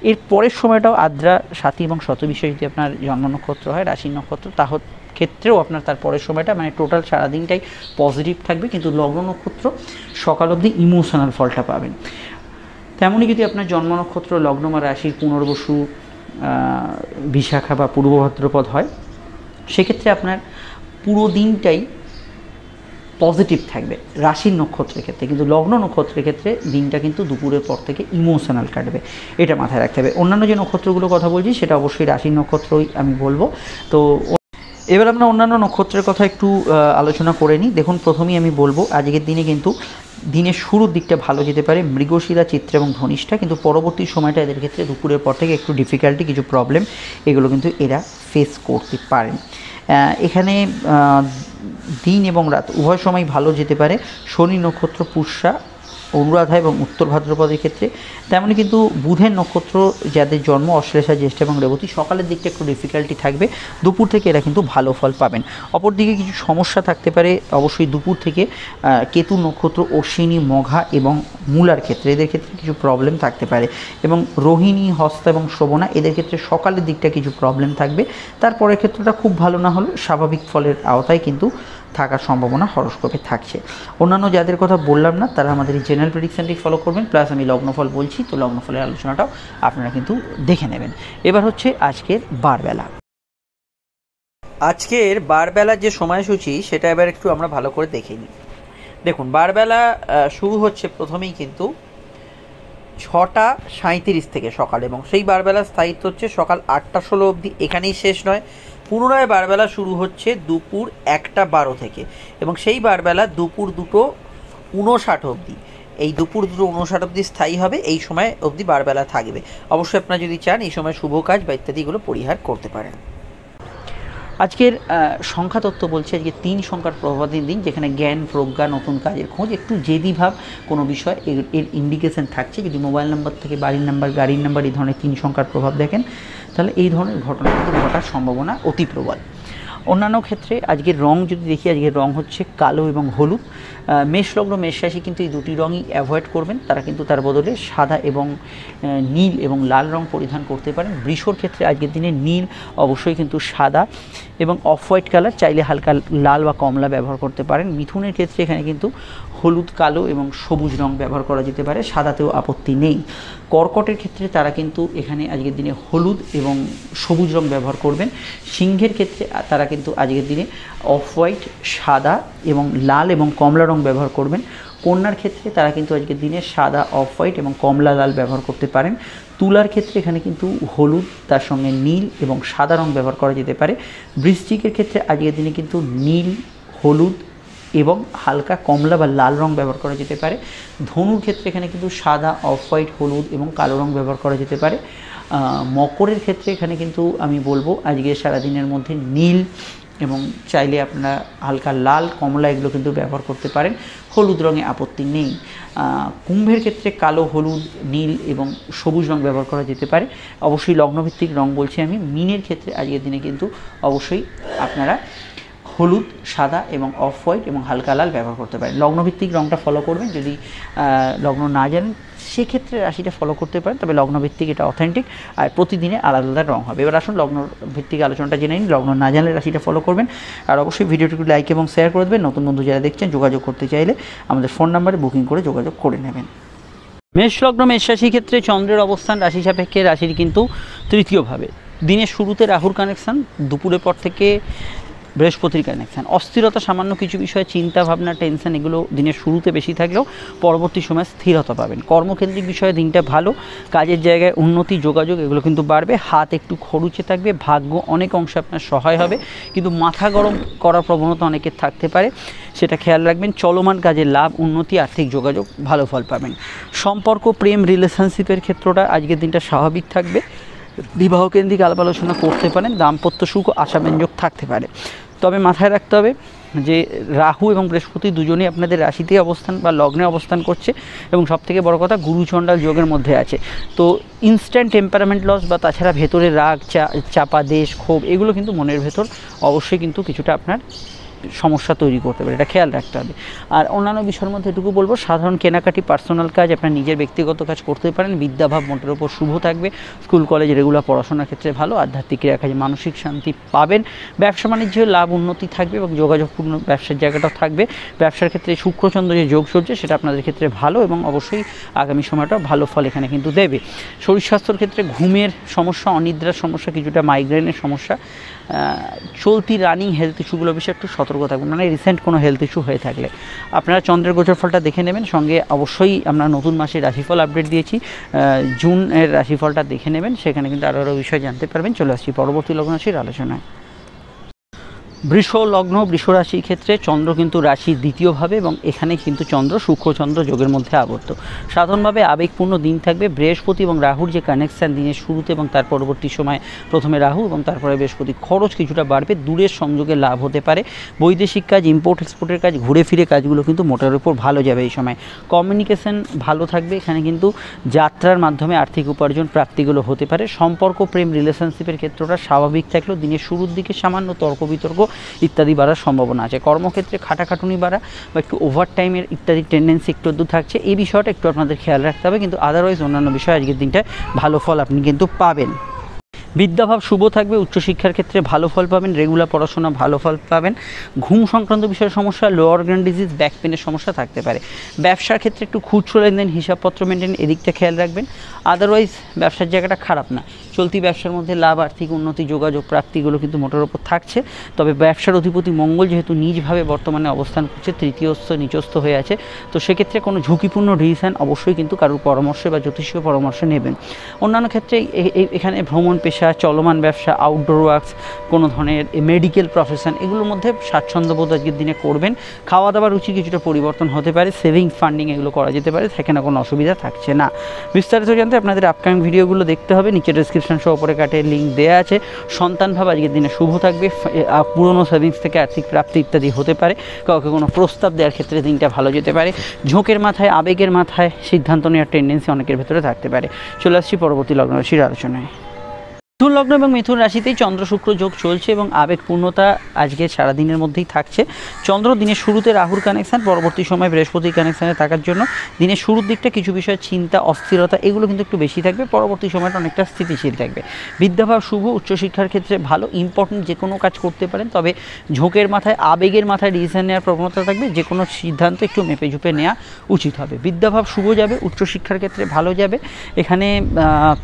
Speaker 2: এর পরের সময়টাও আদ্রা, সাথী এবং শতবিশাল যদি আপনার জন্ম নক্ষত্র হয়, রাশির নক্ষত্র তাহলে ক্ষেত্রেও আপনার তার পরের সময়টা মানে টোটাল সারাদিনটাই পজিটিভ থাকবে। কিন্তু লগ্ন নক্ষত্র সকাল অবধি ইমোশনাল ফলটা পাবেন। তেমনই যদি আপনার জন্ম নক্ষত্র, লগ্ন বা রাশির পুনর্বসু বিশাখা বা পূর্ব ভাদ্রপদ হয়, সেক্ষেত্রে আপনার পুরো দিনটাই পজিটিভ থাকবে, রাশির নক্ষত্রের ক্ষেত্রে, কিন্তু লগ্ন নক্ষত্রের ক্ষেত্রে দিনটা কিন্তু দুপুরের পর থেকে ইমোশনাল কাটবে, এটা মাথায় রাখতে হবে। অন্যান্য যে নক্ষত্রগুলো কথা বলছি, সেটা অবশ্যই রাশির নক্ষত্রই আমি বলব। তো এবার আমরা অন্যান্য নক্ষত্রের কথা একটু আলোচনা করে নিই। দেখুন, প্রথমেই আমি বলব, আজকের দিনে কিন্তু দিনের শুরুর দিকটা ভালো যেতে পারে, মৃগশিরা, চিত্র এবং ধনিষ্ঠা। কিন্তু পরবর্তী সময়টা এদের ক্ষেত্রে দুপুরের পর থেকে একটু ডিফিকাল্টি কিছু প্রবলেম এগুলো কিন্তু এরা ফেস করতে পারেন। এখানে দিন এবং রাত উভয় সময় ভালো যেতে পারে। শনি নক্ষত্র পুষ্যা অনুরাধা এবং উত্তর ভাদ্রপদের ক্ষেত্রে, তেমনি কিন্তু বুধের নক্ষত্র যাদের জন্ম অশ্লেষা জ্যেষ্ঠ এবং রেবতী, সকালের দিকটা একটু ডিফিকাল্টি থাকবে। দুপুর থেকে এরা কিন্তু ভালো ফল পাবেন। অপরদিকে কিছু সমস্যা থাকতে পারে, অবশ্যই দুপুর থেকে কেতু নক্ষত্র, অশ্বিনী, মঘা এবং মূলার ক্ষেত্রে, এদের ক্ষেত্রে কিছু প্রবলেম থাকতে পারে। এবং রোহিণী, হস্তা এবং শ্রবণা এদের ক্ষেত্রে সকালের দিকটা কিছু প্রবলেম থাকবে। তারপরের ক্ষেত্রটা খুব ভালো না হলেও স্বাভাবিক ফলের আওতায় কিন্তু থাকার সম্ভাবনা হরস্কোপে থাকছে। অন্যান্য যাদের কথা বললাম না, তারা আমাদের এই জেনারেল প্রেডিকশানটি ফলো করবেন প্লাস আমি লগ্নফল বলছি, তো লগ্নফলের আলোচনাটাও আপনারা কিন্তু দেখে নেবেন। এবার হচ্ছে আজকের বারবেলা। আজকের বারবেলা যে সময়সূচি, সেটা এবার একটু আমরা ভালো করে দেখে নিই। দেখুন, বারবেলা শুরু হচ্ছে প্রথমেই কিন্তু ছটা সাঁইত্রিশ থেকে সকাল, এবং সেই বারবেলার স্থায়িত্ব হচ্ছে সকাল আটটা ষোলো অবধি। এখানেই শেষ নয়, পুনরায় বারবেলা শুরু হচ্ছে দুপুর একটা বারো থেকে, এবং সেই বারবেলা দুপুর দুটো উনষাট অবধি। এই দুপুর দুটো উনষাট অবধি স্থায়ী হবে, এই সময় অবধি বারবেলা থাকবে। অবশ্যই আপনারা যদি চান, এই সময় শুভ কাজ বা ইত্যাদিগুলো পরিহার করতে পারেন। আজকের সংখ্যা তত্ত্ব বলছে, আজকে তিন সংখ্যার প্রভাবাধীন দিন, যেখানে জ্ঞান, প্রজ্ঞা, নতুন কাজের খোঁজ, একটু জেদি ভাব কোনো বিষয়, এর এর ইন্ডিকেশন থাকছে। যদি মোবাইল নাম্বার থেকে বাড়ির নাম্বার গাড়ির নাম্বার এই ধরনের তিন সংখ্যার প্রভাব দেখেন, তাহলে এই ধরনের ঘটনা কিন্তু ঘটার সম্ভাবনা অতি প্রবল। অন্যান্য ক্ষেত্রে আজকের রং যদি দেখি, আজকের রং হচ্ছে কালো এবং হলুদ। মেষ লগ্ন কিন্তু এই দুটি রঙই অ্যাভয়েড করবেন। তারা কিন্তু তার বদলে সাদা এবং নীল এবং লাল রং পরিধান করতে পারেন। বৃষর ক্ষেত্রে আজকের দিনে নীল অবশ্যই কিন্তু সাদা এবং অফ হোয়াইট কালার চাইলে হালকা লাল বা কমলা ব্যবহার করতে পারেন। মিথুনের ক্ষেত্রে এখানে কিন্তু হলুদ, কালো এবং সবুজ রং ব্যবহার করা যেতে পারে, সাদাতেও আপত্তি নেই। কর্কটের ক্ষেত্রে তারা কিন্তু এখানে আজকের দিনে হলুদ এবং সবুজ রং ব্যবহার করবেন। সিংহের ক্ষেত্রে তারা কিন্তু আজকের দিনে অফ হোয়াইট সাদা এবং লাল এবং কমলা রং ব্যবহার করবেন। কন্যার ক্ষেত্রে তারা কিন্তু আজকের দিনে সাদা অফ হোয়াইট এবং কমলা, লাল ব্যবহার করতে পারেন। তুলার ক্ষেত্রে এখানে কিন্তু হলুদ, তার সঙ্গে নীল এবং সাদা রং ব্যবহার করা যেতে পারে। বৃষ্টিকের ক্ষেত্রে আজকের দিনে কিন্তু নীল, হলুদ এবং হালকা কমলা বা লাল রং ব্যবহার করা যেতে পারে। ধনুর ক্ষেত্রে এখানে কিন্তু সাদা, অফ হোয়াইট, হলুদ এবং কালো রং ব্যবহার করা যেতে পারে। মকরের ক্ষেত্রে এখানে কিন্তু আমি বলব, আজকে সারাদিনের মধ্যে নীল এবং চাইলে আপনারা হালকা লাল, কমলা এগুলো কিন্তু ব্যবহার করতে পারেন। হলুদ রঙে আপত্তি নেই। কুম্ভের ক্ষেত্রে কালো, হলুদ, নীল এবং সবুজ রং ব্যবহার করা যেতে পারে। অবশ্যই লগ্নভিত্তিক রং বলছি আমি। মিনের ক্ষেত্রে আজকের দিনে কিন্তু অবশ্যই আপনারা হলুদ, সাদা এবং অফ হোয়াইট এবং হালকা লাল ব্যবহার করতে পারেন। লগ্নভিত্তিক রঙটা ফলো করবেন। যদি লগ্ন না জানেন, সেক্ষেত্রে রাশিটা ফলো করতে পারেন। তবে লগ্নভিত্তিক এটা অথেন্টিক আর প্রতিদিনে আলাদা আলাদা রং হবে। এবার আসুন লগ্ন ভিত্তিক আলোচনাটা জেনে নিন। লগ্ন না জানলে রাশিটা ফলো করবেন। আর অবশ্যই ভিডিওটিকে লাইক এবং শেয়ার করে দেবেন। নতুন বন্ধু যারা দেখছেন, যোগাযোগ করতে চাইলে আমাদের ফোন নাম্বারে বুকিং করে যোগাযোগ করে নেবেন। মেষ লগ্ন, মেষ রাশির ক্ষেত্রে চন্দ্রের অবস্থান রাশি সাপেক্ষে রাশির কিন্তু তৃতীয়ভাবে দিনের শুরুতে রাহুর কানেকশান দুপুরের পর থেকে বৃহস্পতির কানেকশান অস্থিরতা সামান্য কিছু বিষয়ে চিন্তা, ভাবনা টেনশন এগুলো দিনের শুরুতে বেশি থাকলেও পরবর্তী সময় স্থিরতা পাবেন। কর্মকেন্দ্রিক বিষয়ে দিনটা ভালো, কাজের জায়গায় উন্নতি, যোগাযোগ এগুলো কিন্তু বাড়বে, হাত একটু খরুচে থাকবে, ভাগ্য অনেক অংশে আপনার সহায় হবে, কিন্তু মাথা গরম করার প্রবণতা অনেকের থাকতে পারে, সেটা খেয়াল রাখবেন, চলমান কাজে লাভ, উন্নতি, আর্থিক যোগাযোগ ভালো ফল পাবেন। সম্পর্ক, প্রেম রিলেশনশিপের ক্ষেত্রটা আজকের দিনটা স্বাভাবিক থাকবে বিবাহ কেন্দ্রিক আলাপ আলোচনা করতে পারেন, দাম্পত্য সুখ, আশাব্যঞ্জক থাকতে পারে। তবে মাথায় রাখতে হবে যে রাহু এবং বৃহস্পতি দুজনেই আপনাদের রাশিতে অবস্থান বা লগ্নে অবস্থান করছে এবং সবথেকে বড় কথা গুরুচণ্ডাল যোগের মধ্যে আছে। তো ইনস্ট্যান্ট টেম্পারামেন্ট লস বা তাছাড়া ভেতরে রাগ, চা- চাপা, দেশ, ক্ষোভ, এগুলো কিন্তু মনের ভেতর অবশ্যই কিন্তু কিছুটা আপনার সমস্যা তৈরি করতে পারে, এটা খেয়াল রাখতে হবে। আর অন্যান্য বিষয়ের মধ্যে এটুকু বলব, সাধারণ কেনাকাটি পার্সোনাল কাজ, আপনার নিজের ব্যক্তিগত কাজ করতে পারেন, বিদ্যাভাব মোটের ওপর শুভ থাকবে স্কুল কলেজ রেগুলার পড়াশোনার ক্ষেত্রে ভালো, আধ্যাত্মিক কাজে মানসিক শান্তি পাবেন, ব্যবসা বাণিজ্যে লাভ উন্নতি থাকবে এবং যোগাযোগপূর্ণ ব্যবসার জায়গাটাও থাকবে। ব্যবসার ক্ষেত্রে শুক্রচন্দ্র যে যোগ চলছে, সেটা আপনাদের ক্ষেত্রে ভালো এবং অবশ্যই আগামী সময়টা ভালো ফল এখানে কিন্তু দেবে। শরীর স্বাস্থ্যের ক্ষেত্রে ঘুমের সমস্যা, অনিদ্রার সমস্যা, কিছুটা মাইগ্রেনের সমস্যা চলতি রানিং হেলথ ইস্যুগুলো বিষয়ে একটু সতর্ক থাকবেন মানে রিসেন্ট কোনো হেলথ ইস্যু হয়ে থাকলে। আপনারা চন্দ্রের গোচর ফলটা দেখে নেবেন, সঙ্গে অবশ্যই আমরা নতুন মাসে রাশিফল আপডেট দিয়েছি। জুনের রাশিফলটা দেখে নেবেন, সেখানে কিন্তু আরও আরও বিষয় জানতে পারবেন। চলে আসছি পরবর্তী লগ্ন রাশির আলোচনায়। বৃষ লগ্ন বৃষ রাশির ক্ষেত্রে চন্দ্র কিন্তু রাশির দ্বিতীয়ভাবে এবং এখানে কিন্তু চন্দ্র শুক্রচন্দ্র যোগের মধ্যে আবদ্ধ। সাধারণভাবে আবেগপূর্ণ দিন থাকবে বৃহস্পতি এবং রাহুর যে কানেকশান দিনের শুরুতে এবং তার পরবর্তী সময় প্রথমে রাহু এবং তারপরে বৃহস্পতি। খরচ কিছুটা বাড়বে, দূরের সংযোগে লাভ হতে পারে। বৈদেশিক কাজ ইম্পোর্ট এক্সপোর্টের কাজ, ঘুরে ফিরে কাজগুলো কিন্তু মোটের উপর ভালো যাবে এই সময়। কমিউনিকেশন ভালো থাকবে, এখানে কিন্তু যাত্রার মাধ্যমে আর্থিক উপার্জন, প্রাপ্তিগুলো হতে পারে। সম্পর্ক, প্রেম রিলেশনশিপের ক্ষেত্রটা স্বাভাবিক থাকলেও দিনের শুরুর দিকে সামান্য তর্ক বিতর্ক ইত্যাদি বাড়ার সম্ভাবনা আছে। কর্মক্ষেত্রে খাটাখাটুনি বাড়া বা একটু ওভার টাইমের ইত্যাদি টেন্ডেন্সি একটু থাকছে, এই বিষয়টা একটু আপনাদের খেয়াল রাখতে হবে। কিন্তু আদারওয়াইজ অন্যান্য বিষয়ে আজকের দিনটায় ভালো ফল আপনি কিন্তু পাবেন। বিদ্যাভাব শুভ থাকবে, উচ্চশিক্ষার ক্ষেত্রে ভালো ফল পাবেন রেগুলার পড়াশোনা ভালো ফল পাবেন। ঘুম সংক্রান্ত বিষয়ের সমস্যা লো অর্গান ডিজিজ ব্যাক পেনের সমস্যা থাকতে পারে। ব্যবসার ক্ষেত্রে একটু খুচরো লেনদেন, হিসাবপত্র মেনটেন এদিকটা খেয়াল রাখবেন। আদারওয়াইজ ব্যবসার জায়গাটা খারাপ না। চলতি ব্যবসার মধ্যে লাভ, আর্থিক উন্নতি, যোগাযোগ, প্রাপ্তিগুলো কিন্তু মোটের ওপর থাকছে। তবে ব্যবসার অধিপতি মঙ্গল যেহেতু নিজভাবে বর্তমানে অবস্থান করছে, তৃতীয়স্থ, নিচস্থ হয়ে আছে, তো সেক্ষেত্রে কোনো ঝুঁকিপূর্ণ ডিসিশন অবশ্যই কিন্তু কারোর পরামর্শে বা জ্যোতিষীয় পরামর্শ নেবেন। অন্যান্য ক্ষেত্রে এখানে ভ্রমণ, পেশা চলমান ব্যবসা আউটডোর ওয়ার্কস কোনো ধরনের মেডিকেল প্রফেশন এগুলোর মধ্যে স্বাচ্ছন্দ্যবোধ আজকের দিনে করবেন। খাওয়া দাওয়ার রুচি কিছুটা পরিবর্তন হতে পারে সেভিংস ফান্ডিং এগুলো করা যেতে পারে, সেখানে কোনো অসুবিধা থাকছে না। বিস্তারিত জানতে আপনাদের আপকামিং ভিডিওগুলো দেখতে হবে, নিচে ডিসক্রিপশন সহ ওপরে কাটে লিঙ্ক দেওয়া আছে। সন্তান ভাব আজকের দিনে শুভ থাকবে পুরনো সেভিংস থেকে আর্থিক প্রাপ্তি ইত্যাদি হতে পারে, কাউকে কোনো প্রস্তাব দেওয়ার ক্ষেত্রে দিনটা ভালো যেতে পারে। ঝোঁকের মাথায়, আবেগের মাথায় সিদ্ধান্ত নেওয়ার টেন্ডেন্সি অনেকের ভেতরে থাকতে পারে। চলে আসছি পরবর্তী লগ্ন রাশির আলোচনায়। মিথুন লগ্ন এবং মিথুন রাশিতেই চন্দ্র শুক্র যোগ চলছে এবং আবেগপূর্ণতা আজকে সারাদিনের মধ্যেই থাকছে। চন্দ্র দিনের শুরুতে রাহুর কানেকশান পরবর্তী সময় বৃহস্পতির কানেকশানে থাকার জন্য। দিনের শুরুর দিকটা কিছু বিষয়, চিন্তা, অস্থিরতা, এগুলো কিন্তু একটু বেশি থাকবে। পরবর্তী সময়টা অনেকটা স্থিতিশীল থাকবে। বিদ্যাভাব শুভ, উচ্চশিক্ষার ক্ষেত্রে ভালো ইম্পর্টেন্ট যে কোনো কাজ করতে পারেন। তবে ঝোঁকের মাথায়, আবেগের মাথায় ডিসিশন নেওয়ার প্রবণতা থাকবে। যে কোনো সিদ্ধান্ত একটু মেপে ঝুপে নেওয়া উচিত হবে। বিদ্যাভাব শুভ যাবে, উচ্চশিক্ষার ক্ষেত্রে ভালো যাবে। এখানে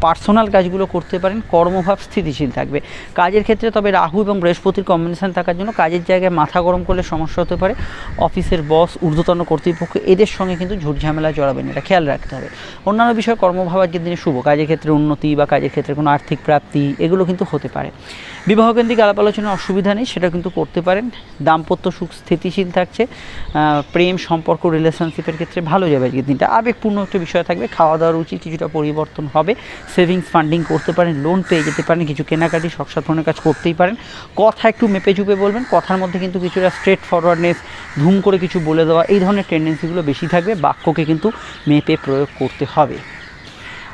Speaker 2: পার্সোনাল কাজগুলো করতে পারেন। কর্মভাব স্থিতিশীল থাকবে। কাজের ক্ষেত্রে তবে রাহু এবং বৃহস্পতির কম্বিনেশন থাকার জন্য কাজের জায়গায় মাথা গরম করলে সমস্যা হতে পারে। অফিসের বস ঊর্ধ্বতন কর্তৃপক্ষ এদের সঙ্গে কিন্তু ঝুট ঝামেলা জড়াবেন এটা খেয়াল রাখতে হবে। অন্যান্য বিষয় কর্মভাব আজকের দিনে শুভ। কাজের ক্ষেত্রে উন্নতি বা কাজের ক্ষেত্রে কোনো আর্থিক প্রাপ্তি, এগুলো কিন্তু হতে পারে। বিবাহ কেন্দ্রিক আলাপ আলোচনার অসুবিধা নেই, সেটা কিন্তু করতে পারেন। দাম্পত্য সুখ স্থিতিশীল থাকছে। প্রেম, সম্পর্ক রিলেশনশিপের ক্ষেত্রে ভালো যাবে আজকের দিনটা। আবেগপূর্ণ একটা বিষয় থাকবে। খাওয়া দাওয়ার উচিত কিছুটা পরিবর্তন হবে। সেভিংস ফান্ডিং করতে পারেন। লোন পেয়ে যেতে পারেন, কিছু কেনাকাটি শখ ধরনের কাজ করতেই পারেন। কথা একটু মেপে চুপে বলবেন, কথার মধ্যে কিন্তু কিছুটা স্ট্রেট ফরওয়ার্ডনেস ধুম করে কিছু বলে দেওয়া, এই ধরনের টেন্ডেন্সিগুলো বেশি থাকবে, বাক্যকে কিন্তু মেপে প্রয়োগ করতে হবে।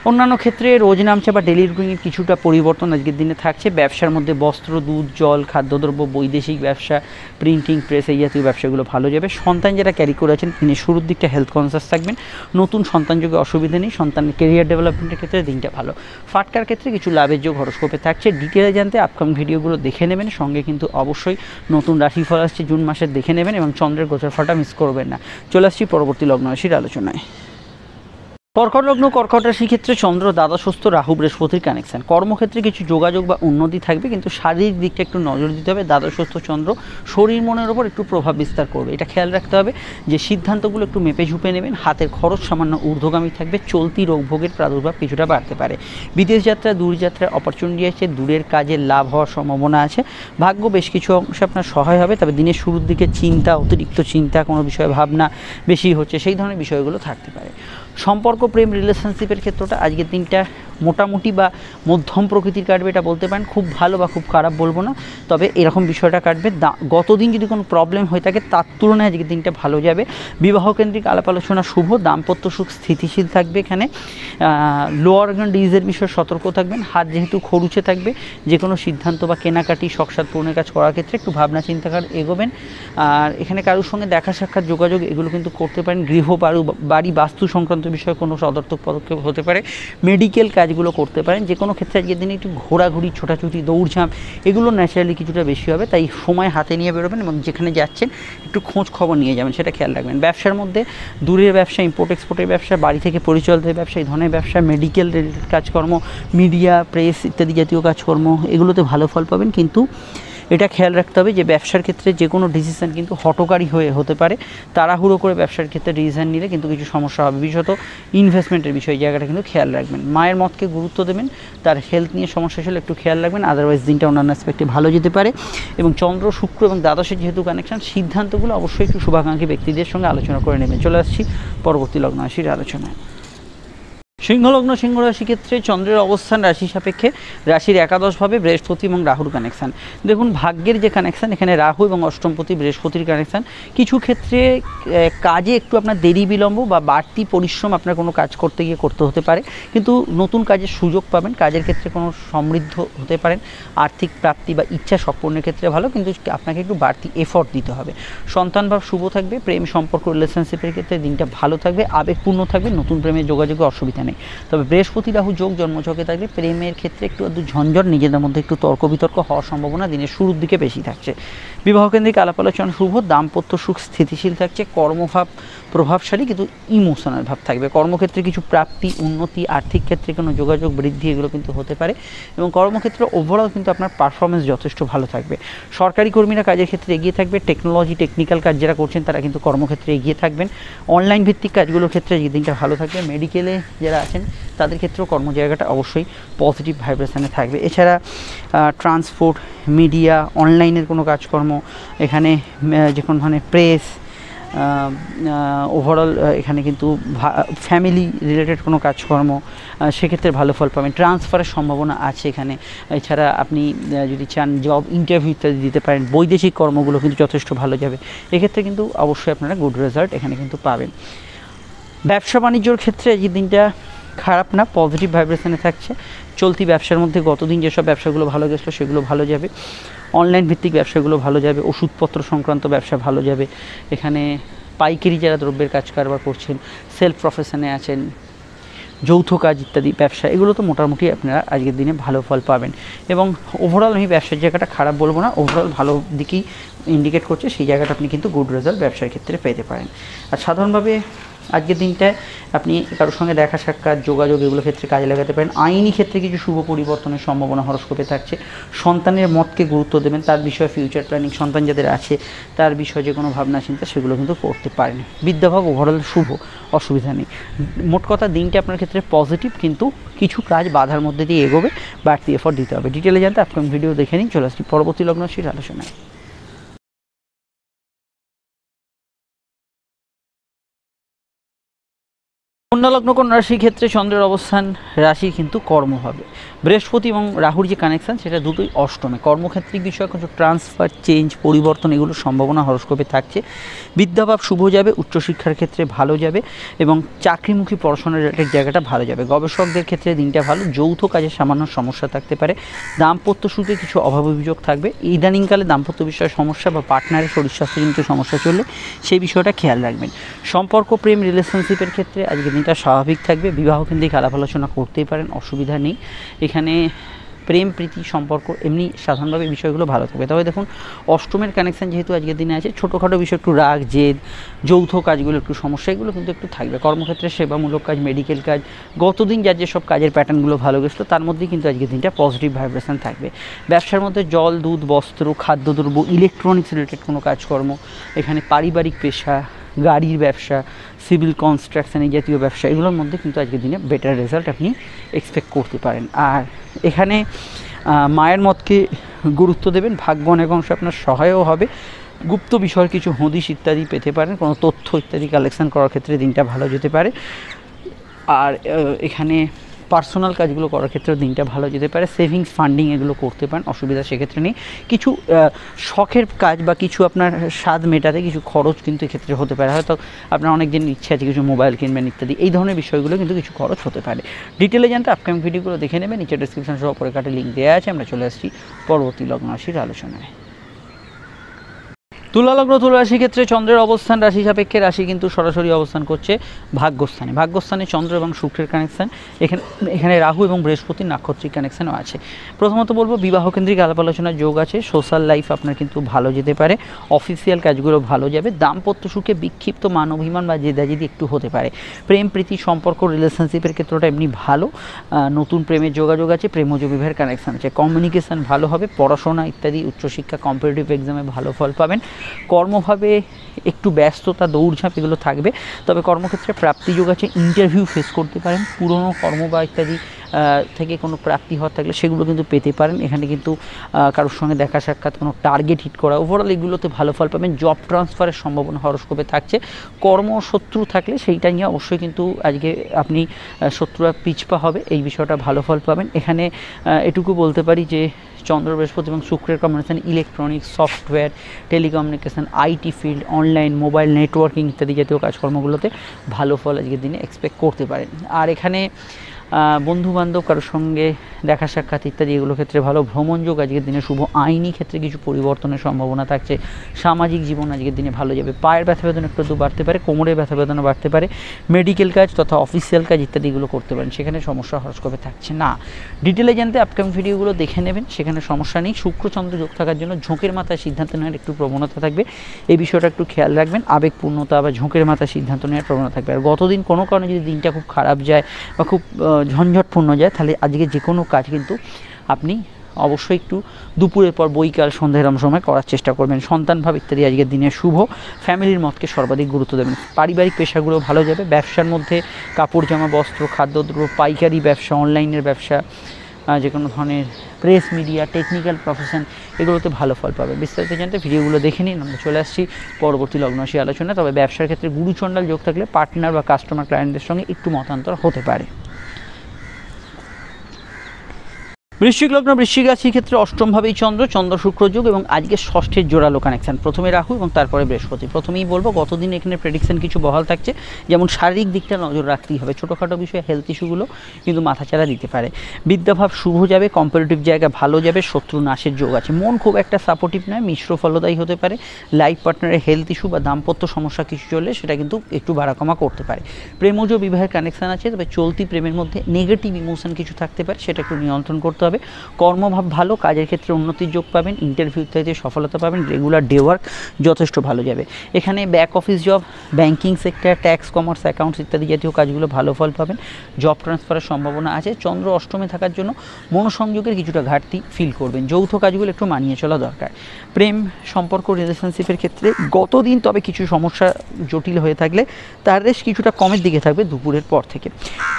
Speaker 2: অন্যান্য ক্ষেত্রে রোজ নামছে বা ডেলি রুটিনের কিছুটা পরিবর্তন আজকের দিনে থাকছে। ব্যবসার মধ্যে বস্ত্র, দুধ, জল, খাদ্যদ্রব্য, বৈদেশিক ব্যবসা প্রিন্টিং প্রেস এই জাতীয় ব্যবসাগুলো ভালো যাবে। সন্তান যারা ক্যারি করে আছেন তিনি শুরুর দিকটা হেলথ কনসিয়াস থাকবেন। নতুন সন্তান যোগে অসুবিধা নেই, সন্তানের কেরিয়ার ডেভেলপমেন্টের ক্ষেত্রে দিনটা ভালো। ফাটকার ক্ষেত্রে কিছু লাভের যোগ হরস্কোপে থাকছে। ডিটেলে জানতে আপকামিং ভিডিওগুলো দেখে নেবেন। সঙ্গে কিন্তু অবশ্যই নতুন রাশিফল আসছে, জুন মাসের দেখে নেবেন এবং চন্দ্রের গোচর ফলটা মিস করবেন না। চলে আসছি পরবর্তী লগ্ন রাশির আলোচনায়। কর্কট লগ্ন কর্কট রাশির ক্ষেত্রে চন্দ্র দ্বাদশস্থ রাহু বৃহস্পতির কানেকশন। কর্মক্ষেত্রে কিছু যোগাযোগ বা উন্নতি থাকবে, কিন্তু শারীরিক দিকটা একটু নজর দিতে হবে। দ্বাদশস্থ চন্দ্র, শরীর মনের ওপর একটু প্রভাব বিস্তার করবে। এটা খেয়াল রাখতে হবে যে সিদ্ধান্তগুলো একটু মেপে ঝুপে নেবেন। হাতের খরচ সামান্য ঊর্ধ্বগামী থাকবে, চলতি রোগভোগের প্রাদুর্ভাব কিছুটা বাড়তে পারে। বিদেশ যাত্রা দূরযাত্রার অপরচুনিটি আছে, দূরের কাজে লাভ হওয়ার সম্ভাবনা আছে। ভাগ্য বেশ কিছু অংশে আপনার সহায় হবে, তবে দিনের শুরুর দিকে চিন্তা, অতিরিক্ত চিন্তা, কোনো বিষয়ে ভাবনা বেশি হচ্ছে, সেই ধরনের বিষয়গুলো থাকতে পারে। সম্পর্ক প্রেম রিলেশনশিপের ক্ষেত্রটা আজকের দিনটা মোটামুটি বা মধ্যম প্রকৃতির কাটবে এটা বলতে পারেন, খুব ভালো বা খুব খারাপ বলব না। তবে এরকম বিষয়টা কাটবে গতদিন যদি কোনো প্রবলেম হয়ে থাকে, তার তুলনায় আজকের দিনটা ভালো যাবে। বিবাহ কেন্দ্রিক আলাপ আলোচনা শুভ, দাম্পত্য সুখ স্থিতিশীল থাকবে এখানে। লোয়ার অর্গান ডিজিজের বিষয়ে সতর্ক থাকবেন, হাত যেহেতু খরুচে থাকবে যে কোনো সিদ্ধান্ত বা কেনাকাটি, শখসাদ পূরণের কাজ করার ক্ষেত্রে একটু ভাবনা চিন্তা করে এগোবেন। আর এখানে কারোর সঙ্গে দেখা সাক্ষাৎ যোগাযোগ, এগুলো কিন্তু করতে পারেন। গৃহ বাড়ু বাস্তু সংক্রান্ত বিষয়ে কোনো সদর্থক পদক্ষেপ হতে পারে। মেডিকেল কাজগুলো করতে পারেন। যে কোনো ক্ষেত্রে আজকের দিনে একটু ঘোরাঘুরি, ছোটাছুটি, দৌড়ঝাঁপ, এগুলো ন্যাচারালি কিছুটা বেশি হবে। তাই সময় হাতে নিয়ে বেরোবেন এবং যেখানে যাচ্ছেন একটু খোঁজ খবর নিয়ে যাবেন, সেটা খেয়াল রাখবেন। ব্যবসার মধ্যে দূরের ব্যবসা ইম্পোর্ট এক্সপোর্টের ব্যবসা, বাড়ি থেকে পরিচালিত ব্যবসা, এই ধরনের ব্যবসা মেডিকেল রিলেটেড কাজকর্ম মিডিয়া প্রেস ইত্যাদি জাতীয় কাজকর্ম, এগুলোতে ভালো ফল পাবেন। কিন্তু এটা খেয়াল রাখতে হবে যে ব্যবসার ক্ষেত্রে যে কোনো ডিসিশন কিন্তু হটকারী হয়ে হতে পারে। তাড়াহুড়ো করে ব্যবসার ক্ষেত্রে ডিসিশন নিলে কিন্তু কিছু সমস্যা হবে। বিশেষত ইনভেস্টমেন্টের বিষয় জায়গাটা কিন্তু খেয়াল রাখবেন। মায়ের মতকে গুরুত্ব দেবেন, তার হেলথ নিয়ে সমস্যা ছিল একটু খেয়াল রাখবেন আদারওয়াইজ দিনটা অন্যান্য অ্যাসপেক্টে ভালো যেতে পারে। এবং চন্দ্র, শুক্র এবং দ্বাদশের যেহেতু কানেকশন সিদ্ধান্তগুলো অবশ্যই একটু শুভাকাঙ্ক্ষী ব্যক্তিদের সঙ্গে আলোচনা করে নেবেন। চলে আসছি পরবর্তী লগ্ন রাশির আলোচনায়। সিংহলগ্ন সিংহ রাশি ক্ষেত্রে চন্দ্রের অবস্থান রাশি সাপেক্ষে রাশির একাদশভাবে বৃহস্পতি এবং রাহুর কানেকশান দেখুন, ভাগ্যের যে কানেকশান এখানে রাহু এবং অষ্টমপতি বৃহস্পতির কানেকশান কিছু ক্ষেত্রে কাজে একটু আপনার দেরি বিলম্ব বা বাড়তি পরিশ্রম আপনার কোনো কাজ করতে গিয়ে করতে হতে পারে। কিন্তু নতুন কাজের সুযোগ পাবেন। কাজের ক্ষেত্রে কোনো সমৃদ্ধ হতে পারেন। আর্থিক প্রাপ্তি বা ইচ্ছা সম্পূর্ণের ক্ষেত্রে ভালো, কিন্তু আপনাকে একটু বাড়তি এফর্ট দিতে হবে। সন্তান ভাব শুভ থাকবে, প্রেম সম্পর্ক রিলেশনশিপের ক্ষেত্রে দিনটা ভালো থাকবে, আবেগপূর্ণ থাকবে, নতুন প্রেমের যোগাযোগে অসুবিধা নেই। তবে বৃহস্পতি রাহু যোগ জন্মঝকে থাকলে প্রেমের ক্ষেত্রে একটু ঝঞ্ঝট, নিজেদের মধ্যে একটু তর্ক বিতর্ক হওয়ার সম্ভাবনা দিনের শুরুর দিকে বেশি থাকছে। বিবাহকেন্দ্রিক আলাপ আলোচনা শুভ, দাম্পত্য সুখ স্থিতিশীল থাকছে, কর্মভাব প্রভাবশালী কিন্তু ইমোশনাল ভাব থাকবে। কর্মক্ষেত্রে কিছু প্রাপ্তি, উন্নতি, আর্থিক ক্ষেত্রে কোনো যোগাযোগ বৃদ্ধি, এগুলো কিন্তু হতে পারে এবং কর্মক্ষেত্রে ওভারঅল কিন্তু আপনার পারফরমেন্স যথেষ্ট ভালো থাকবে। সরকারি কর্মীরা কাজের ক্ষেত্রে এগিয়ে থাকবে টেকনোলজি টেকনিক্যাল কাজ যারা করছেন তারা কিন্তু কর্মক্ষেত্রে এগিয়ে থাকবেন। অনলাইন ভিত্তিক কাজগুলোর ক্ষেত্রে এই দিনটা ভালো থাকবে মেডিকেলে যারা আছেন তাদের ক্ষেত্রেও কর্ম জায়গাটা অবশ্যই পজিটিভ ভাইব্রেশনে থাকবে। এছাড়া ট্রান্সপোর্ট মিডিয়া অনলাইনের কোনো কাজকর্ম এখানে যে কোনো ধরনের প্রেস ওভারঅল এখানে কিন্তু ফ্যামিলি রিলেটেড কোনো কাজকর্ম সেক্ষেত্রে ভালো ফল পাবেন। ট্রান্সফারের সম্ভাবনা আছে এখানে। এছাড়া আপনি যদি চান জব ইন্টারভিউ ইত্যাদি দিতে পারেন, বৈদেশিক কর্মগুলো কিন্তু যথেষ্ট ভালো যাবে। এক্ষেত্রে কিন্তু অবশ্যই আপনারা গুড রেজাল্ট এখানে কিন্তু পাবেন। ব্যবসা বাণিজ্যর ক্ষেত্রে এই দিনটা খারাপ না পজিটিভ ভাইব্রেশনে থাকছে। চলতি ব্যবসার মধ্যে গতদিন যেসব ব্যবসাগুলো ভালো গেছিল সেগুলো ভালো যাবে। অনলাইন ভিত্তিক ব্যবসাগুলো ভালো যাবে, ওষুধপত্র সংক্রান্ত ব্যবসা ভালো যাবে। এখানে পাইকারি যারা দ্রব্যের কাজ কারবার করছেন সেলফ প্রফেশনে আছেন, যৌথ কাজ ইত্যাদি ব্যবসা, এগুলো তো মোটামুটি আপনারা আজকের দিনে ভালো ফল পাবেন। এবং ওভারঅল আমি ব্যবসার জায়গাটা খারাপ বলব না ওভারঅল ভালো দিকেই ইন্ডিকেট করছে, সেই জায়গাটা আপনি কিন্তু গুড রেজাল্ট ব্যবসার ক্ষেত্রে পেতে পারেন। আর সাধারণভাবে আজকের দিনটায় আপনি কারোর সঙ্গে দেখা সাক্ষাৎ, যোগাযোগ এগুলো ক্ষেত্রে কাজে লাগাতে পারেন। আইনি ক্ষেত্রে কিছু শুভ পরিবর্তনের সম্ভাবনা হরস্কোপে থাকছে। সন্তানের মতকে গুরুত্ব দেবেন, তার বিষয়ে ফিউচার প্ল্যানিং সন্তান যাদের আছে, তার বিষয়ে যে কোনো ভাবনা, চিন্তা সেগুলো কিন্তু করতে পারেন। বিদ্যাভাব ওভারঅল শুভ, অসুবিধা নেই। মোট কথা দিনটা আপনার ক্ষেত্রে পজিটিভ কিন্তু কিছু কাজ বাধার মধ্যে দিয়ে এগোবে, বাড়তি এফোর্ট দিতে হবে। ডিটেলে জানতে আপকামিং ভিডিও দেখে নিন। চলে আসছি পরবর্তী লগ্ন লগ্নশীল আলোচনায়। কন্যালগ্ন কোন রাশির ক্ষেত্রে চন্দ্রের অবস্থান, রাশি কিন্তু কর্ম হবে। বৃহস্পতি এবং রাহুর যে কানেকশান সেটা দুটোই অষ্টমে। কর্মক্ষেত্রিক বিষয়ে কিছু ট্রান্সফার চেঞ্জ পরিবর্তন এগুলোর সম্ভাবনা হরস্কোপে থাকছে। বিদ্যাভাব শুভ যাবে, উচ্চশিক্ষার ক্ষেত্রে ভালো যাবে এবং চাকরিমুখী পড়াশোনার জায়গাটা ভালো যাবে। গবেষকদের ক্ষেত্রে দিনটা ভালো, যৌথ কাজে সামান্য সমস্যা থাকতে পারে। দাম্পত্য সুখে কিছু অভাব অভিযোগ থাকবে। ইদানিংকালে দাম্পত্য বিষয়ে সমস্যা বা পার্টনারের শরীর স্বাস্থ্যজনিত সমস্যা চললে সেই বিষয়টা খেয়াল রাখবেন। সম্পর্ক, প্রেম রিলেশনশিপের ক্ষেত্রে আজকের দিনটা স্বাভাবিক থাকবে। বিবাহ কেন্দ্রিক আলাপ আলোচনা করতেই পারেন, অসুবিধা নেই। এখানে প্রেম, প্রীতি, সম্পর্ক এমনি সাধারণভাবে বিষয়গুলো ভালো থাকবে। তবে দেখুন, অষ্টমের কানেকশন যেহেতু আজকের দিনে আছে, ছোটোখাটো বিষয় একটু রাগ, জেদ, যৌথ কাজগুলো একটু সমস্যা, এগুলো কিন্তু একটু থাকবে। কর্মক্ষেত্রে সেবামূলক কাজ মেডিকেল কাজ, গতদিন যার যেসব কাজের প্যাটার্নগুলো ভালো গেছিল, তার মধ্যেই কিন্তু আজকের দিনটা পজিটিভ ভাইব্রেশন থাকবে। ব্যবসার মধ্যে জল, দুধ, বস্ত্র, খাদ্যদ্রব্য ইলেকট্রনিক্স রিলেটেড কোনো কাজকর্ম, এখানে পারিবারিক পেশা গাড়ির ব্যবসা সিভিল কনস্ট্রাকশন এই জাতীয় ব্যবসা, এগুলোর মধ্যে কিন্তু আজকের দিনে বেটার রেজাল্ট আপনি এক্সপেক্ট করতে পারেন। আর এখানে মায়ের মতকে গুরুত্ব দেবেন, ভাগ্য অনেক অংশ আপনার সহায়ও হবে। গুপ্ত বিষয়ের কিছু হদিশ ইত্যাদি পেতে পারেন, কোনো তথ্য ইত্যাদি কালেকশান করার ক্ষেত্রে দিনটা ভালো যেতে পারে। আর এখানে পার্সোনাল কাজগুলো করার ক্ষেত্রে দিনটা ভালো যেতে পারে। সেভিংস ফান্ডিং এগুলো করতে পারেন, অসুবিধা সেক্ষেত্রে নেই। কিছু শখের কাজ বা কিছু আপনার স্বাদ মেটাতে কিছু খরচ কিন্তু এক্ষেত্রে হতে পারে। হয়তো আপনার অনেক দিন ইচ্ছে আছে কিছু মোবাইল কিনবেন ইত্যাদি। এই ধরনের বিষয়গুলো কিন্তু কিছু খরচ হতে পারে। ডিটেলে জানতে আপকামিং ভিডিওগুলো দেখে নেবেন। নিচে ডিসক্রিপশন সহ পরে কাটে লিঙ্ক দেওয়া আছে। আমরা চলে আসছি পরবর্তী লগ্ন রাশির আলোচনায়। তুলালগ্ন তুলা রাশির ক্ষেত্রে চন্দ্রের অবস্থান রাশি সাপেক্ষে, রাশি কিন্তু সরাসরি অবস্থান করছে ভাগ্যস্থানে। ভাগ্যস্থানে চন্দ্র এবং শুক্রের কানেকশান এখানে এখানে রাহু এবং বৃহস্পতির নাক্ষত্রিক কানেকশানও আছে। প্রথমত বলব বিবাহ কেন্দ্রিক আলাপ আলোচনার যোগ আছে। সোশ্যাল লাইফ আপনার কিন্তু ভালো যেতে পারে। অফিসিয়াল কাজগুলো ভালো যাবে। দাম্পত্য সুখে বিক্ষিপ্ত মান, অভিমান বা জেদাজেদি একটু হতে পারে। প্রেম, প্রীতি, সম্পর্ক রিলেশনশিপের ক্ষেত্রটা এমনি ভালো। নতুন প্রেমের যোগাযোগ আছে, প্রেমজ বিবাহের কানেকশান আছে। কমিউনিকেশান ভালো হবে, পড়াশোনা ইত্যাদি, উচ্চশিক্ষা কম্পিটিটিভ এক্সামে ভালো ফল পাবেন। কর্মভাবে একটু ব্যস্ততা, দৌড়ঝাঁপ এগুলো থাকবে। তবে কর্মক্ষেত্রে প্রাপ্তিযোগ আছে ইন্টারভিউ ফেস করতে পারেন, পুরনো কর্ম বা ইত্যাদি থেকে কোনো প্রাপ্তি হওয়ার থাকলে সেগুলো কিন্তু পেতে পারেন। এখানে কিন্তু কারোর সঙ্গে দেখা সাক্ষাৎ, কোনো টার্গেট হিট করা ওভারঅল এগুলোতে ভালো ফল পাবেন। জব ট্রান্সফারের সম্ভাবনা হরস্কোপে থাকছে। কর্মশত্রু থাকলে সেইটা নিয়ে অবশ্যই কিন্তু আজকে আপনি শত্রুরা পিছপা হবে। এই বিষয়টা ভালো ফল পাবেন। এখানে এটুকু বলতে পারি যে চন্দ্র বৃহস্পতি এবং শুক্রের combination electronics software telecommunication IT field online mobile networking ইত্যাদি জাতীয় কাজকর্মগুলোতে ভালো ফল আজকের দিনে এক্সপেক্ট করতে পারেন। আর এখানে বন্ধু বান্ধব কারোর সঙ্গে দেখা সাক্ষাৎ ইত্যাদি, এগুলো ক্ষেত্রে ভালো। ভ্রমণ যোগ আজকের দিনে শুভ। আইনি ক্ষেত্রে কিছু পরিবর্তনের সম্ভাবনা থাকছে। সামাজিক জীবন আজকের দিনে ভালো যাবে। পায়ের ব্যথা বেদনা একটু বাড়তে পারে, কোমরের ব্যথা বেদনা বাড়তে পারে। মেডিকেল কাজ তথা অফিসিয়াল কাজ ইত্যাদিগুলো করতে পারেন। সেখানে সমস্যা হরস্কোপে থাকছে না। ডিটেলে জানতে আপকামিং ভিডিওগুলো দেখে নেবেন। সেখানে সমস্যা নেই। শুক্রচন্দ্র যোগ থাকার জন্য ঝোঁকের মাথায় সিদ্ধান্ত নেওয়ার একটু প্রবণতা থাকবে। এই বিষয়টা একটু খেয়াল রাখবেন। আবেগপূর্ণতা বা ঝোঁকের মাথায় সিদ্ধান্ত নেওয়ার প্রবণতা থাকবে। আর গতদিন কোনো কারণে যদি দিনটা খুব খারাপ যায় বা খুব ঝঞ্ঝটপূর্ণ যায়, তাহলে আজকে যে কোনো কাজ কিন্তু আপনি অবশ্যই একটু দুপুরের পর বৈকাল সন্ধ্যা এরম সময় করার চেষ্টা করবেন। সন্তান ভাব ইত্যাদি আজকের দিনে শুভ। ফ্যামিলির মতকে সর্বাধিক গুরুত্ব দেবেন। পারিবারিক পেশাগুলো ভালো যাবে। ব্যবসার মধ্যে কাপড় জামা, বস্ত্র, খাদ্যদ্রব্য, পাইকারি ব্যবসা, অনলাইনের ব্যবসা যে কোনো ধরনের প্রেস মিডিয়া টেকনিক্যাল প্রফেশন এগুলোতে ভালো ফল পাবে। বিস্তারিত জানতে ভিডিওগুলো দেখে নিন। আমরা চলে আসছি পরবর্তী লগ্নরাশি আলোচনা তবে ব্যবসার ক্ষেত্রে গুরুচণ্ডাল যোগ থাকলে পার্টনার বা কাস্টমার ক্লায়েন্টদের সঙ্গে একটু মতান্তর হতে পারে। বৃশ্চিক লগ্ন, বৃশ্চিক রাশির ক্ষেত্রে অষ্টমভাবেই চন্দ্র চন্দ্র শুক্র যোগ এবং আজকে ষষ্ঠের জোড়ালো কানেকশান প্রথমে রাহু এবং তারপরে বৃহস্পতি। প্রথমেই বলব, গতদিন এখানে প্রেডিকশন কিছু বহাল থাকছে। যেমন শারীরিক দিকটা নজর রাখতেই হবে। ছোটোখাটো বিষয়ে হেলথ ইস্যুগুলো কিন্তু মাথাচাড়া দিতে পারে। বিদ্যাভাব শুভ যাবে কম্পারেটিভ জায়গা ভালো যাবে শত্রু নাশের যোগ আছে। মন খুব একটা সাপোর্টিভ নয়, মিশ্র ফলদায়ী হতে পারে। লাইফ পার্টনারের হেলথ ইস্যু বা দাম্পত্য সমস্যা কিছু চললে সেটা কিন্তু একটু বাড়াকমা করতে পারে। প্রেমজ বিবাহের কানেকশান আছে, তবে চলতি প্রেমের মধ্যে নেগেটিভ ইমোশন কিছু থাকতে পারে, সেটা একটু নিয়ন্ত্রণ করতে হবে। কর্মভাব ভালো, কাজের ক্ষেত্রে উন্নতির যোগ পাবেন ইন্টারভিউ ইত্যাদিতে সফলতা পাবেন রেগুলার ডে ওয়ার্ক যথেষ্ট ভালো যাবে। এখানে back office job banking sector tax commerce accounts ইত্যাদি জাতীয় কাজগুলো ভালো ফল পাবেন। জব ট্রান্সফারের সম্ভাবনা আছে। চন্দ্র অষ্টমে থাকার জন্য মনোসংযোগের কিছুটা ঘাটতি ফিল করবেন। যৌথ কাজগুলো একটু মানিয়ে চলা দরকার। প্রেম, সম্পর্ক রিলেশনশিপের ক্ষেত্রে গতদিন তবে কিছু সমস্যা জটিল হয়ে থাকলে তার রেশ কিছুটা কমের দিকে থাকবে দুপুরের পর থেকে।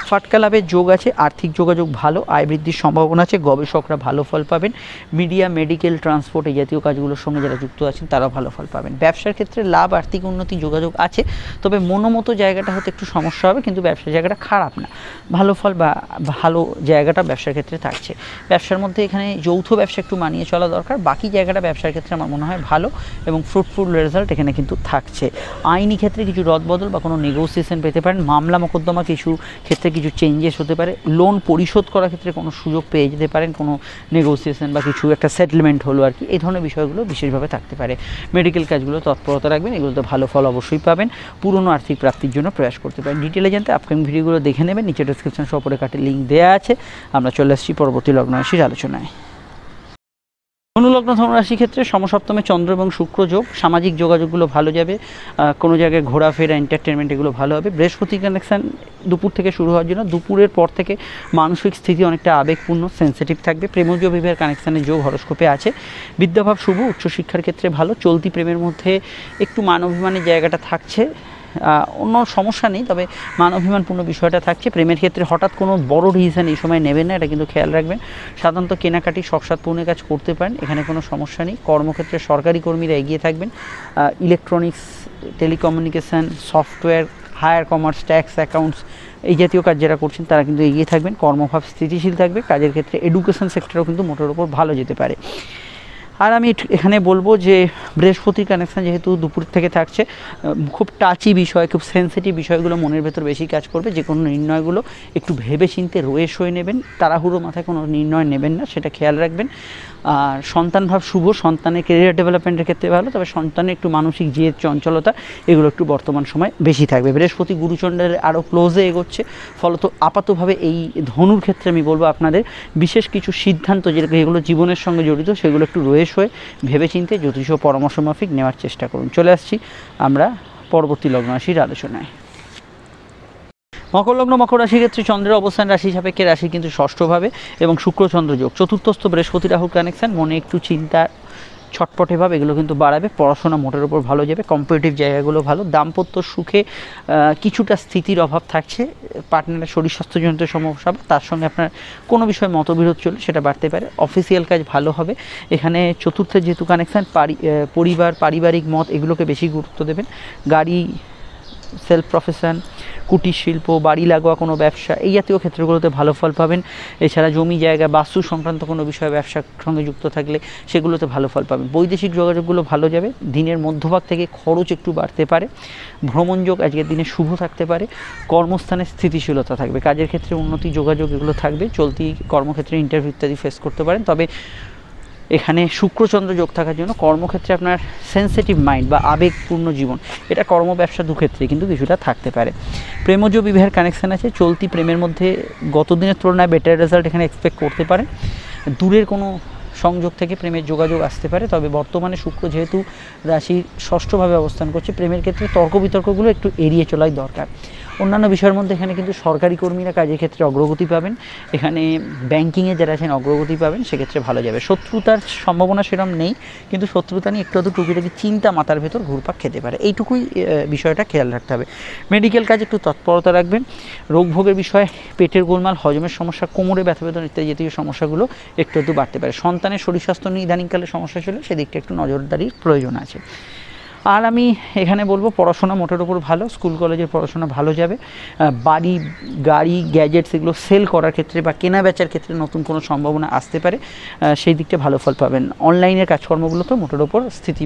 Speaker 2: ফাটকা লাভের যোগ আছে, আর্থিক যোগাযোগ ভালো, আয় বৃদ্ধির সম্ভাবনা আছে গবেষকরা ভালো ফল পাবেন। মিডিয়া, মেডিকেল, ট্রান্সপোর্ট এই জাতীয় কাজগুলোর সঙ্গে যারা যুক্ত আছেন, তারাও ভালো ফল পাবেন। ব্যবসার ক্ষেত্রে লাভ, আর্থিক উন্নতি, যোগাযোগ আছে, তবে মনোমতো জায়গাটা হতে একটু সমস্যা হবে, কিন্তু ব্যবসার জায়গাটা খারাপ না। ভালো ফল বা ভালো জায়গাটা ব্যবসার ক্ষেত্রে থাকছে। ব্যবসার মধ্যে এখানে যৌথ ব্যবসা একটু মানিয়ে চলা দরকার। বাকি জায়গাটা ব্যবসার ক্ষেত্রে আমার মনে হয় ভালো এবং ফ্রুটফুল রেজাল্ট এখানে কিন্তু থাকছে। আইনি ক্ষেত্রে কিছু রদবদল বা কোনো নেগোসিয়েশন পেতে পারেন। মামলা মোকদ্দমা কিছু ক্ষেত্রে কিছু চেঞ্জেস হতে পারে। লোন পরিশোধ করার ক্ষেত্রে কোনো সুযোগ পেয়ে যেতে পারেন, কোনো নেগোসিয়েশন বা কিছু একটা সেটেলমেন্ট হলো আর কি, এই ধরনের বিষয়গুলো বিশেষভাবে থাকতে পারে। মেডিকেল কাজগুলো তৎপরতা রাখবেন এগুলোতে ভালো ফল অবশ্যই পাবেন। পুরনো আর্থিক প্রাপ্তির জন্য প্রয়াস করতে পারেন। ডিটেলে জানতে আপকামিং ভিডিওগুলো দেখে নেবেন, নিচে ডিসক্রিপশন সপরে কাটে লিঙ্ক দেওয়া আছে। আমরা চলে আসছি পরবর্তী লগ্ন রাশির আলোচনায়। ধনুলগ্ন ধনুরাশি ক্ষেত্রে সমসপ্তমে চন্দ্র এবং শুক্র যোগ, সামাজিক যোগাযোগগুলো ভালো যাবে কোনো জায়গায় ঘোরাফেরা এন্টারটেনমেন্ট এগুলো ভালো হবে। বৃহস্পতি কানেকশান দুপুর থেকে শুরু হওয়ার জন্য, দুপুরের পর থেকে মানসিক স্থিতি অনেকটা আবেগপূর্ণ সেন্সিটিভ থাকবে। প্রেমজ বিবাহের কানেকশানের যোগ হরস্কোপে আছে। বিদ্যাভাব শুভ, উচ্চশিক্ষার ক্ষেত্রে ভালো, চলতি প্রেমের মধ্যে একটু মানবিমানের জায়গাটা থাকছে। অন্য সমস্যা নেই, তবে মান অভিমানপূর্ণ বিষয়টা থাকছে। প্রেমের ক্ষেত্রে হঠাৎ কোনো বড় ডিসিশন এই সময় নেবেন না, এটা কিন্তু খেয়াল রাখবেন। সাধারণত কেনাকাটি শখসাদ পূর্ণের কাজ করতে পারেন, এখানে কোনো সমস্যা নেই। কর্মক্ষেত্রে সরকারি কর্মীরা এগিয়ে থাকবেন। Electronics telecommunication software higher commerce tax accounts এই জাতীয় কাজ যারা করছেন, তারা কিন্তু এগিয়ে থাকবেন। কর্মভাব স্থিতিশীল থাকবে। কাজের ক্ষেত্রে এডুকেশন সেক্টরেও কিন্তু মোটের ওপর ভালো যেতে পারে। আর আমি এখানে বলব যে বৃহস্পতির কানেকশান যেহেতু দুপুর থেকে থাকছে খুব টাচি বিষয়, খুব সেন্সিটিভ বিষয়গুলো মনের ভেতর বেশি কাজ করবে, যে কোনো নির্ণয়গুলো একটু ভেবে চিনতে রয়ে সয়ে নেবেন, তাড়াহুড়ো মাথায় কোনো নির্ণয় নেবেন না, সেটা খেয়াল রাখবেন। আর সন্তান ভাব শুভ, সন্তানের কেরিয়ার ডেভেলপমেন্টের ক্ষেত্রে ভালো, তবে সন্তানের একটু মানসিক জেদ চঞ্চলতা, এগুলো একটু বর্তমান সময় বেশি থাকবে। বৃহস্পতি গুরুচণ্ডের আরও ক্লোজে এগোচ্ছে, ফলত আপাতভাবে এই ধনুর ক্ষেত্রে আমি বলব আপনাদের, বিশেষ কিছু সিদ্ধান্ত যেগুলো জীবনের সঙ্গে জড়িত, সেগুলো একটু রয়ে হয়ে ভেবেচিন্তে জ্যোতিষ পরামর্শ মাফিক নেওয়ার চেষ্টা করুন। চলে আসছি আমরা পরবর্তী লগ্ন রাশির আলোচনায়। মকর লগ্ন মকর রাশির ক্ষেত্রে চন্দ্রের অবস্থান রাশি সাপেক্ষে রাশি কিন্তু ষষ্ঠভাবে এবং শুক্রচন্দ্র যোগ। চতুর্থস্থ বৃহস্পতি রাহুর কানেকশন মনে একটু চিন্তা ছটপটে ভাব এগুলো কিন্তু বাড়াবে। পড়াশোনা মোটের ওপর ভালো যাবে কম্পিটিটিভ জায়গাগুলো ভালো। দাম্পত্য সুখে কিছুটা স্থিতির অভাব থাকছে। পার্টনারের শরীর স্বাস্থ্যজনিত সমস্যা হবে, তার সঙ্গে আপনার কোনো বিষয়ে মতবিরোধ চললে সেটা বাড়তে পারে। অফিসিয়াল কাজ ভালো হবে। এখানে চতুর্থের যেহেতু কানেকশান পরিবার পারিবারিক মত এগুলোকে বেশি গুরুত্ব দেবেন। গাড়ি সেলফ প্রফেশন কুটির শিল্প, বাড়ি লাগোয়া কোনো ব্যবসা, এই জাতীয় ক্ষেত্রগুলোতে ভালো ফল পাবেন। এছাড়া জমি জায়গা, বাস্তু সংক্রান্ত কোনো বিষয়ে ব্যবসার সঙ্গে যুক্ত থাকলে সেগুলোতে ভালো ফল পাবেন। বৈদেশিক যোগাযোগগুলো ভালো যাবে, দিনের মধ্যভাগ থেকে খরচ একটু বাড়তে পারে। ভ্রমণ যোগ আজকের দিনে শুভ থাকতে পারে, কর্মস্থানে স্থিতিশীলতা থাকবে। কাজের ক্ষেত্রে উন্নতি, যোগাযোগ এগুলো থাকবে, চলতি কর্মক্ষেত্রে ইন্টারভিউ ইত্যাদি ফেস করতে পারেন। তবে এখানে শুক্রচন্দ্র যোগ থাকার জন্য কর্মক্ষেত্রে আপনার সেন্সিটিভ মাইন্ড বা আবেগপূর্ণ জীবন। এটা কর্ম ব্যবসা দুক্ষেত্রে কিন্তু কিছুটা থাকতে পারে। প্রেমজ বিবাহের কানেকশন আছে, চলতি প্রেমের মধ্যে গত দিনের তুলনায় বেটার রেজাল্ট এখানে এক্সপেক্ট করতে পারেন। দূরের কোনো সংযোগ থেকে প্রেমের যোগাযোগ আসতে পারে, তবে বর্তমানে শুক্র যেহেতু রাশি ষষ্ঠভাবে অবস্থান করছে, প্রেমের ক্ষেত্রে তর্ক বিতর্কগুলো একটু এড়িয়ে চলাই দরকার। অন্যান্য বিষয়ের মধ্যে এখানে কিন্তু সরকারি কর্মীরা কাজের ক্ষেত্রে অগ্রগতি পাবেন। এখানে ব্যাংকিংয়ে যারা আছেন অগ্রগতি পাবেন, সেক্ষেত্রে ভালো যাবে। শত্রুতার সম্ভাবনা সেরকম নেই, কিন্তু শত্রুতা নিয়ে একটু আধটু টুকিটাকি চিন্তা মাথার ভেতর ঘুরপাক খেতে পারে। এইটুকুই বিষয়টা খেয়াল রাখতে হবে। মেডিকেল কাজে একটু তৎপরতা রাখবেন। রোগ ভোগের বিষয়ে পেটের গোলমাল, হজমের সমস্যা, কোমরে ব্যথা বেদন ইত্যাদি জাতীয় সমস্যাগুলো একটু একটু বাড়তে পারে। সন্তানের শরীর স্বাস্থ্য নিয়ে ইদানিংকালে সমস্যা ছিল, সেদিকটা একটু নজরদারির প্রয়োজন আছে। আর আমি এখানে বলব, পড়াশোনা মোটের ওপর ভালো, স্কুল, কলেজের পড়াশোনা ভালো যাবে। বাড়ি, গাড়ি গ্যাজেটস এগুলো সেল করার ক্ষেত্রে বা কেনা বেচার ক্ষেত্রে নতুন কোনো সম্ভাবনা আসতে পারে। সেই দিকটা ভালো ফল পাবেন। অনলাইনের কাজকর্মগুলোতেও মোটের ওপর স্থিতি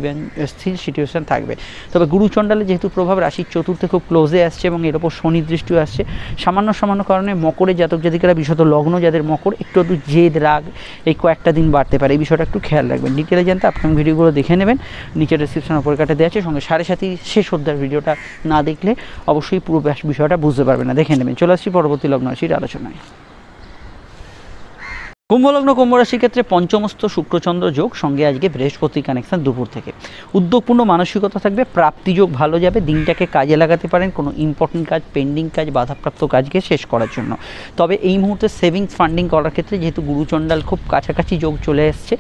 Speaker 2: স্থির সিচুয়েশন থাকবে। তবে গুরুচণ্ডালে যেহেতু প্রভাব, রাশির চতুর্থে খুব ক্লোজে আসছে এবং এর ওপর শনি দৃষ্টিও আসছে। সামান্য সামান্য কারণে মকরের জাতক জাতিকারা বিশত লগ্ন যাদের মকর, একটু একটু জেদ, রাগ এই কয়েকটা দিন বাড়তে পারে। এই বিষয়টা একটু খেয়াল রাখবেন। ডিটেলে জানতে আপকামিং ভিডিওগুলো দেখে নেবেন। নিচে ডিসক্রিপশন উপরে কাটে দেওয়া আছে, সঙ্গে সাড়ে সাথেই শেষ অধ্যায়ের ভিডিওটা না দেখলে অবশ্যই পুরো বিষয়টা বুঝতে পারবে না। দেখে নেবেন। চলে আসছি পরবর্তী লগ্ন রাশির আলোচনায়। কুম্ভলগ্ন কুম্ভ রাশির ক্ষেত্রে পঞ্চমস্ত শুক্রচন্দ্র যোগ, সঙ্গে আজকে বৃহস্পতি কানেকশন দুপুর থেকে। উদ্যোগপূর্ণ মানসিকতা থাকবে প্রাপ্তিযোগ ভালো যাবে, দিনটাকে কাজে লাগাতে পারেন, কোনো ইম্পর্টেন্ট কাজ পেন্ডিং কাজ, বাধাপ্রাপ্ত কাজকে শেষ করার জন্য। তবে এই মুহূর্তে সেভিংস ফান্ডিং করার ক্ষেত্রে যেহেতু গুরুচণ্ডাল খুব কাছাকাছি যোগ চলে এসছে,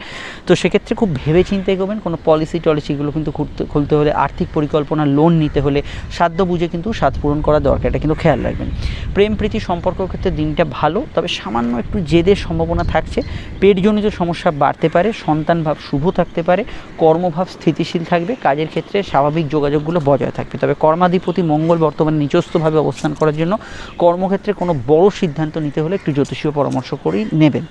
Speaker 2: তো সেক্ষেত্রে খুব ভেবে চিন্তে এগোবেন কোনো পলিসি টলিসিগুলো কিন্তু খুলতে খুলতে হলে, আর্থিক পরিকল্পনা লোন নিতে হলে, সাধ্য বুঝে কিন্তু স্বাদ পূরণ করা দরকার, এটা কিন্তু খেয়াল রাখবেন। প্রেম প্রীতি সম্পর্কের ক্ষেত্রে দিনটা ভালো, তবে সামান্য একটু জেদের সম্ভাবনা থাকছে। পেটজনিত সমস্যা বাড়তে পারে, সন্তান ভাব শুভ থাকতে পারে, কর্মভাব স্থিতিশীল থাকবে, কাজের ক্ষেত্রে স্বাভাবিক যোগাযোগগুলো বজায় থাকবে। তবে কর্মাধিপতি মঙ্গল বর্তমানে নিজস্বভাবে অবস্থান করার জন্য কর্মক্ষেত্রে কোনো বড় সিদ্ধান্ত নিতে হলে একটু জ্যোতিষীয় পরামর্শ করেই নেবেন।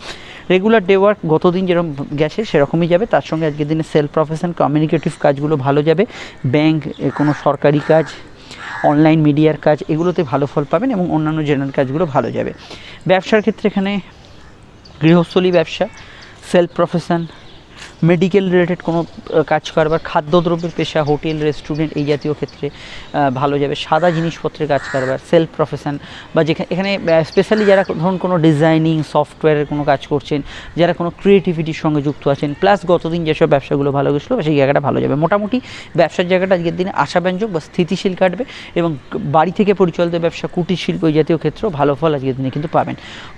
Speaker 2: রেগুলার ডে ওয়ার্ক গতদিন যেরকম গেছে সেরকমই যাবে। তার সঙ্গে আজকের দিনে সেলফ প্রফেশন কমিউনিকেটিভ কাজগুলো ভালো যাবে। ব্যাংক কোনো সরকারি কাজ অনলাইন মিডিয়ার কাজ, এগুলোতে ভালো ফল পাবেন এবং অন্যান্য জেনারেল কাজগুলো ভালো যাবে। ব্যবসার ক্ষেত্রে এখানে গৃহস্থলী ব্যবসা সেলফ প্রফেশন মেডিকেল রিলেটেড কোনো কাজ কারবার, খাদ্যদ্রব্যের পেশা, হোটেল রেস্টুরেন্ট এই জাতীয় ক্ষেত্রে ভালো যাবে। সাদা জিনিসপত্রের কাজ কারবার সেলফ প্রফেশন বা যেখানে, এখানে স্পেশালি যারা ধরুন কোনো ডিজাইনিং সফটওয়্যারের কোনো কাজ করছেন, যারা কোনো ক্রিয়েটিভিটির সঙ্গে যুক্ত আছেন প্লাস গতদিন যেসব ব্যবসাগুলো ভালো গেছিল, সেই জায়গাটা ভালো যাবে। মোটামুটি ব্যবসার জায়গাটা আজকের দিনে আশাব্যঞ্জক বা স্থিতিশীল কাটবে এবং বাড়ি থেকে পরিচালিত ব্যবসা, কুটির শিল্প এই জাতীয় ক্ষেত্রেও ভালো ফল আজকের দিনে কিন্তু পাবেন।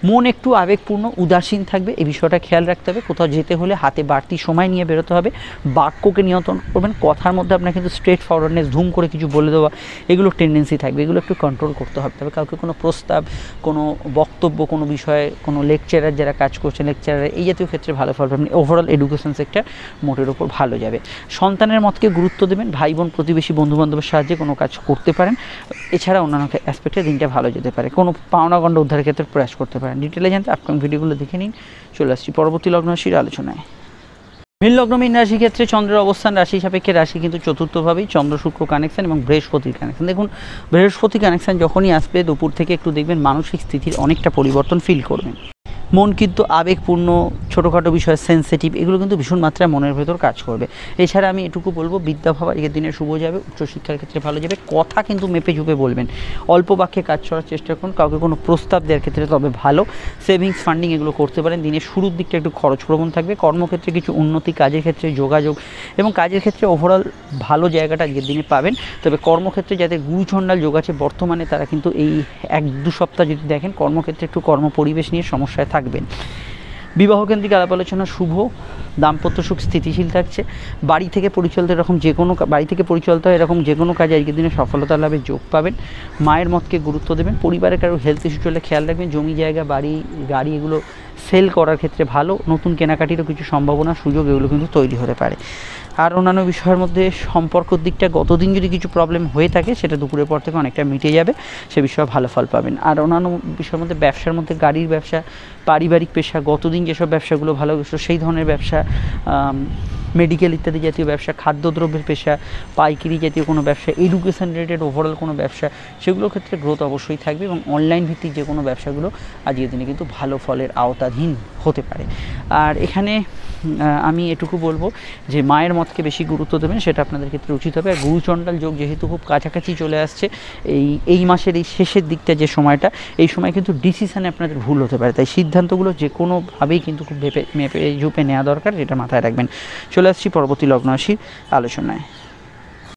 Speaker 2: মন একটু আবেগপূর্ণ, উদাসীন থাকবে, এই বিষয়টা খেয়াল রাখতে হবে। কোথাও যেতে হলে হাতে বাড়তি সময় নিয়ে বেরোতে হবে, বাক্যকে নিয়ন্ত্রণ করবেন, কথার মধ্যে আপনার কিন্তু স্ট্রেট ফরওয়ার্ডনেস ধুম করে কিছু বলে দেওয়া, এগুলো টেন্ডেন্সি থাকবে, এগুলো একটু কন্ট্রোল করতে হবে। তবে কাউকে কোনো প্রস্তাব, কোনো বক্তব্য, কোনো বিষয়ে, কোনো লেকচারার যারা কাজ করছেন লেকচারার এই জাতীয় ক্ষেত্রে ভালো ফল পাবেন। ওভারঅল এডুকেশন সেক্টর মোটের ওপর ভালো যাবে। সন্তানের মতকে গুরুত্ব দেবেন ভাই বোন প্রতিবেশী বন্ধু বান্ধবের সাহায্যে কোনো কাজ করতে পারেন। এছাড়া অন্যান্য অ্যাসপেক্টে দিনটা ভালো যেতে পারে। কোনো পাওনা গণ্ড উদ্ধারের ক্ষেত্রে প্রয়াস করতে পারেন। ডিটেলে জানতে আপকামিং ভিডিওগুলো দেখে নিন। চলে আসছি পরবর্তী লগ্ন রাশির আলোচনায়। লগ্ন মীন রাশি ক্ষেত্রে চন্দ্রের অবস্থান রাশি সাপেক্ষে রাশি কিন্তু চতুর্থভাবেই চন্দ্র শুক্র কানেকশন এবং বৃহস্পতির কানেকশন দেখুন, বৃহস্পতি কানেকশন যখনই আসবে, দুপুর থেকে একটু দেখবেন মানসিক স্থিতির অনেকটা পরিবর্তন ফিল করবেন। মন কিন্তু আবেগপূর্ণ, ছোটোখাটো বিষয় সেন্সিটিভ এগুলো কিন্তু ভীষণ মাত্রায় মনের ভেতর কাজ করবে। এছাড়া আমি এটুকু বলব বিদ্যাভাব আজকের দিনে শুভ যাবে, উচ্চশিক্ষার ক্ষেত্রে ভালো যাবে, কথা কিন্তু মেপে ঝুপে বলবেন। অল্প বাক্যে কাজ করার চেষ্টা করুন, কাউকে কোনো প্রস্তাব দেওয়ার ক্ষেত্রে তবে ভালো। সেভিংস ফান্ডিং এগুলো করতে পারেন, দিনের শুরুর দিকটা একটু খরচ প্রবণ থাকবে, কর্মক্ষেত্রে কিছু উন্নতি, কাজের ক্ষেত্রে যোগাযোগ এবং কাজের ক্ষেত্রে ওভারঅল ভালো জায়গাটা আজকের দিনে পাবেন। তবে কর্মক্ষেত্রে যাদের গুরুচণ্ডাল যোগ আছে, বর্তমানে তারা কিন্তু এই এক দু সপ্তাহ যদি দেখেন, কর্মক্ষেত্রে একটু কর্ম পরিবেশ নিয়ে সমস্যায় থাকবেন। বিবাহকেন্দ্রিক আলাপ আলোচনা শুভ, দাম্পত্য সুখ স্থিতিশীল থাকছে। বাড়ি থেকে পরিচালিত এরকম যে কোনো বাড়ি থেকে পরিচালিত হয় এরকম যে কোনো কাজে আজকের দিনে সফলতা লাভে যোগ পাবেন। মায়ের মতকে গুরুত্ব দেবেন। পরিবারের কারও হেলথ ইস্যু চলে খেয়াল রাখবেন। জমি জায়গা, বাড়ি, গাড়ি এগুলো সেল করার ক্ষেত্রে ভালো। নতুন কেনাকাটিরও কিছু সম্ভাবনা, সুযোগ এগুলো কিন্তু তৈরি হতে পারে। আর অন্যান্য বিষয়ের মধ্যে সম্পর্কর দিকটা গতদিন যদি কিছু প্রবলেম হয়ে থাকে, সেটা দুপুরের পর থেকে অনেকটা মিটে যাবে, সে বিষয়ে ভালো ফল পাবেন। আর অন্যান্য বিষয়ের মধ্যে ব্যবসার মধ্যে গাড়ির ব্যবসা, পারিবারিক পেশা, গতদিন যেসব ব্যবসাগুলো ভালো গেছিল সেই ধরনের ব্যবসা মেডিকেল ইত্যাদি জাতীয় ব্যবসা, খাদ্যদ্রব্যের পেশা, পাইকারি জাতীয় কোনো ব্যবসা এডুকেশন রিলেটেড ওভারঅল কোনো ব্যবসা, সেগুলোর ক্ষেত্রে গ্রোথ অবশ্যই থাকবে এবং অনলাইন ভিত্তিক যে কোনো ব্যবসাগুলো আজকের দিনে কিন্তু ভালো ফলের আওতাধীন হতে পারে। আর এখানে আমি এটুকু বলব যে মায়ের মতকে বেশি গুরুত্ব দেবেন, সেটা আপনাদের ক্ষেত্রে উচিত হবে। আর গুরুচণ্ডাল যোগ যেহেতু খুব কাছাকাছি চলে আসছে, এই এই মাসের এই শেষের দিকটা যে সময়টা, এই সময় কিন্তু ডিসিশানে আপনাদের ভুল হতে পারে। তাই সিদ্ধান্তগুলো যে কোনোভাবেই কিন্তু খুব ভেপে, মেপে, ঝুপে নেওয়া দরকার যেটা মাথায় রাখবেন। চলে আসছি পরবর্তী লগ্ন আলোচনায়।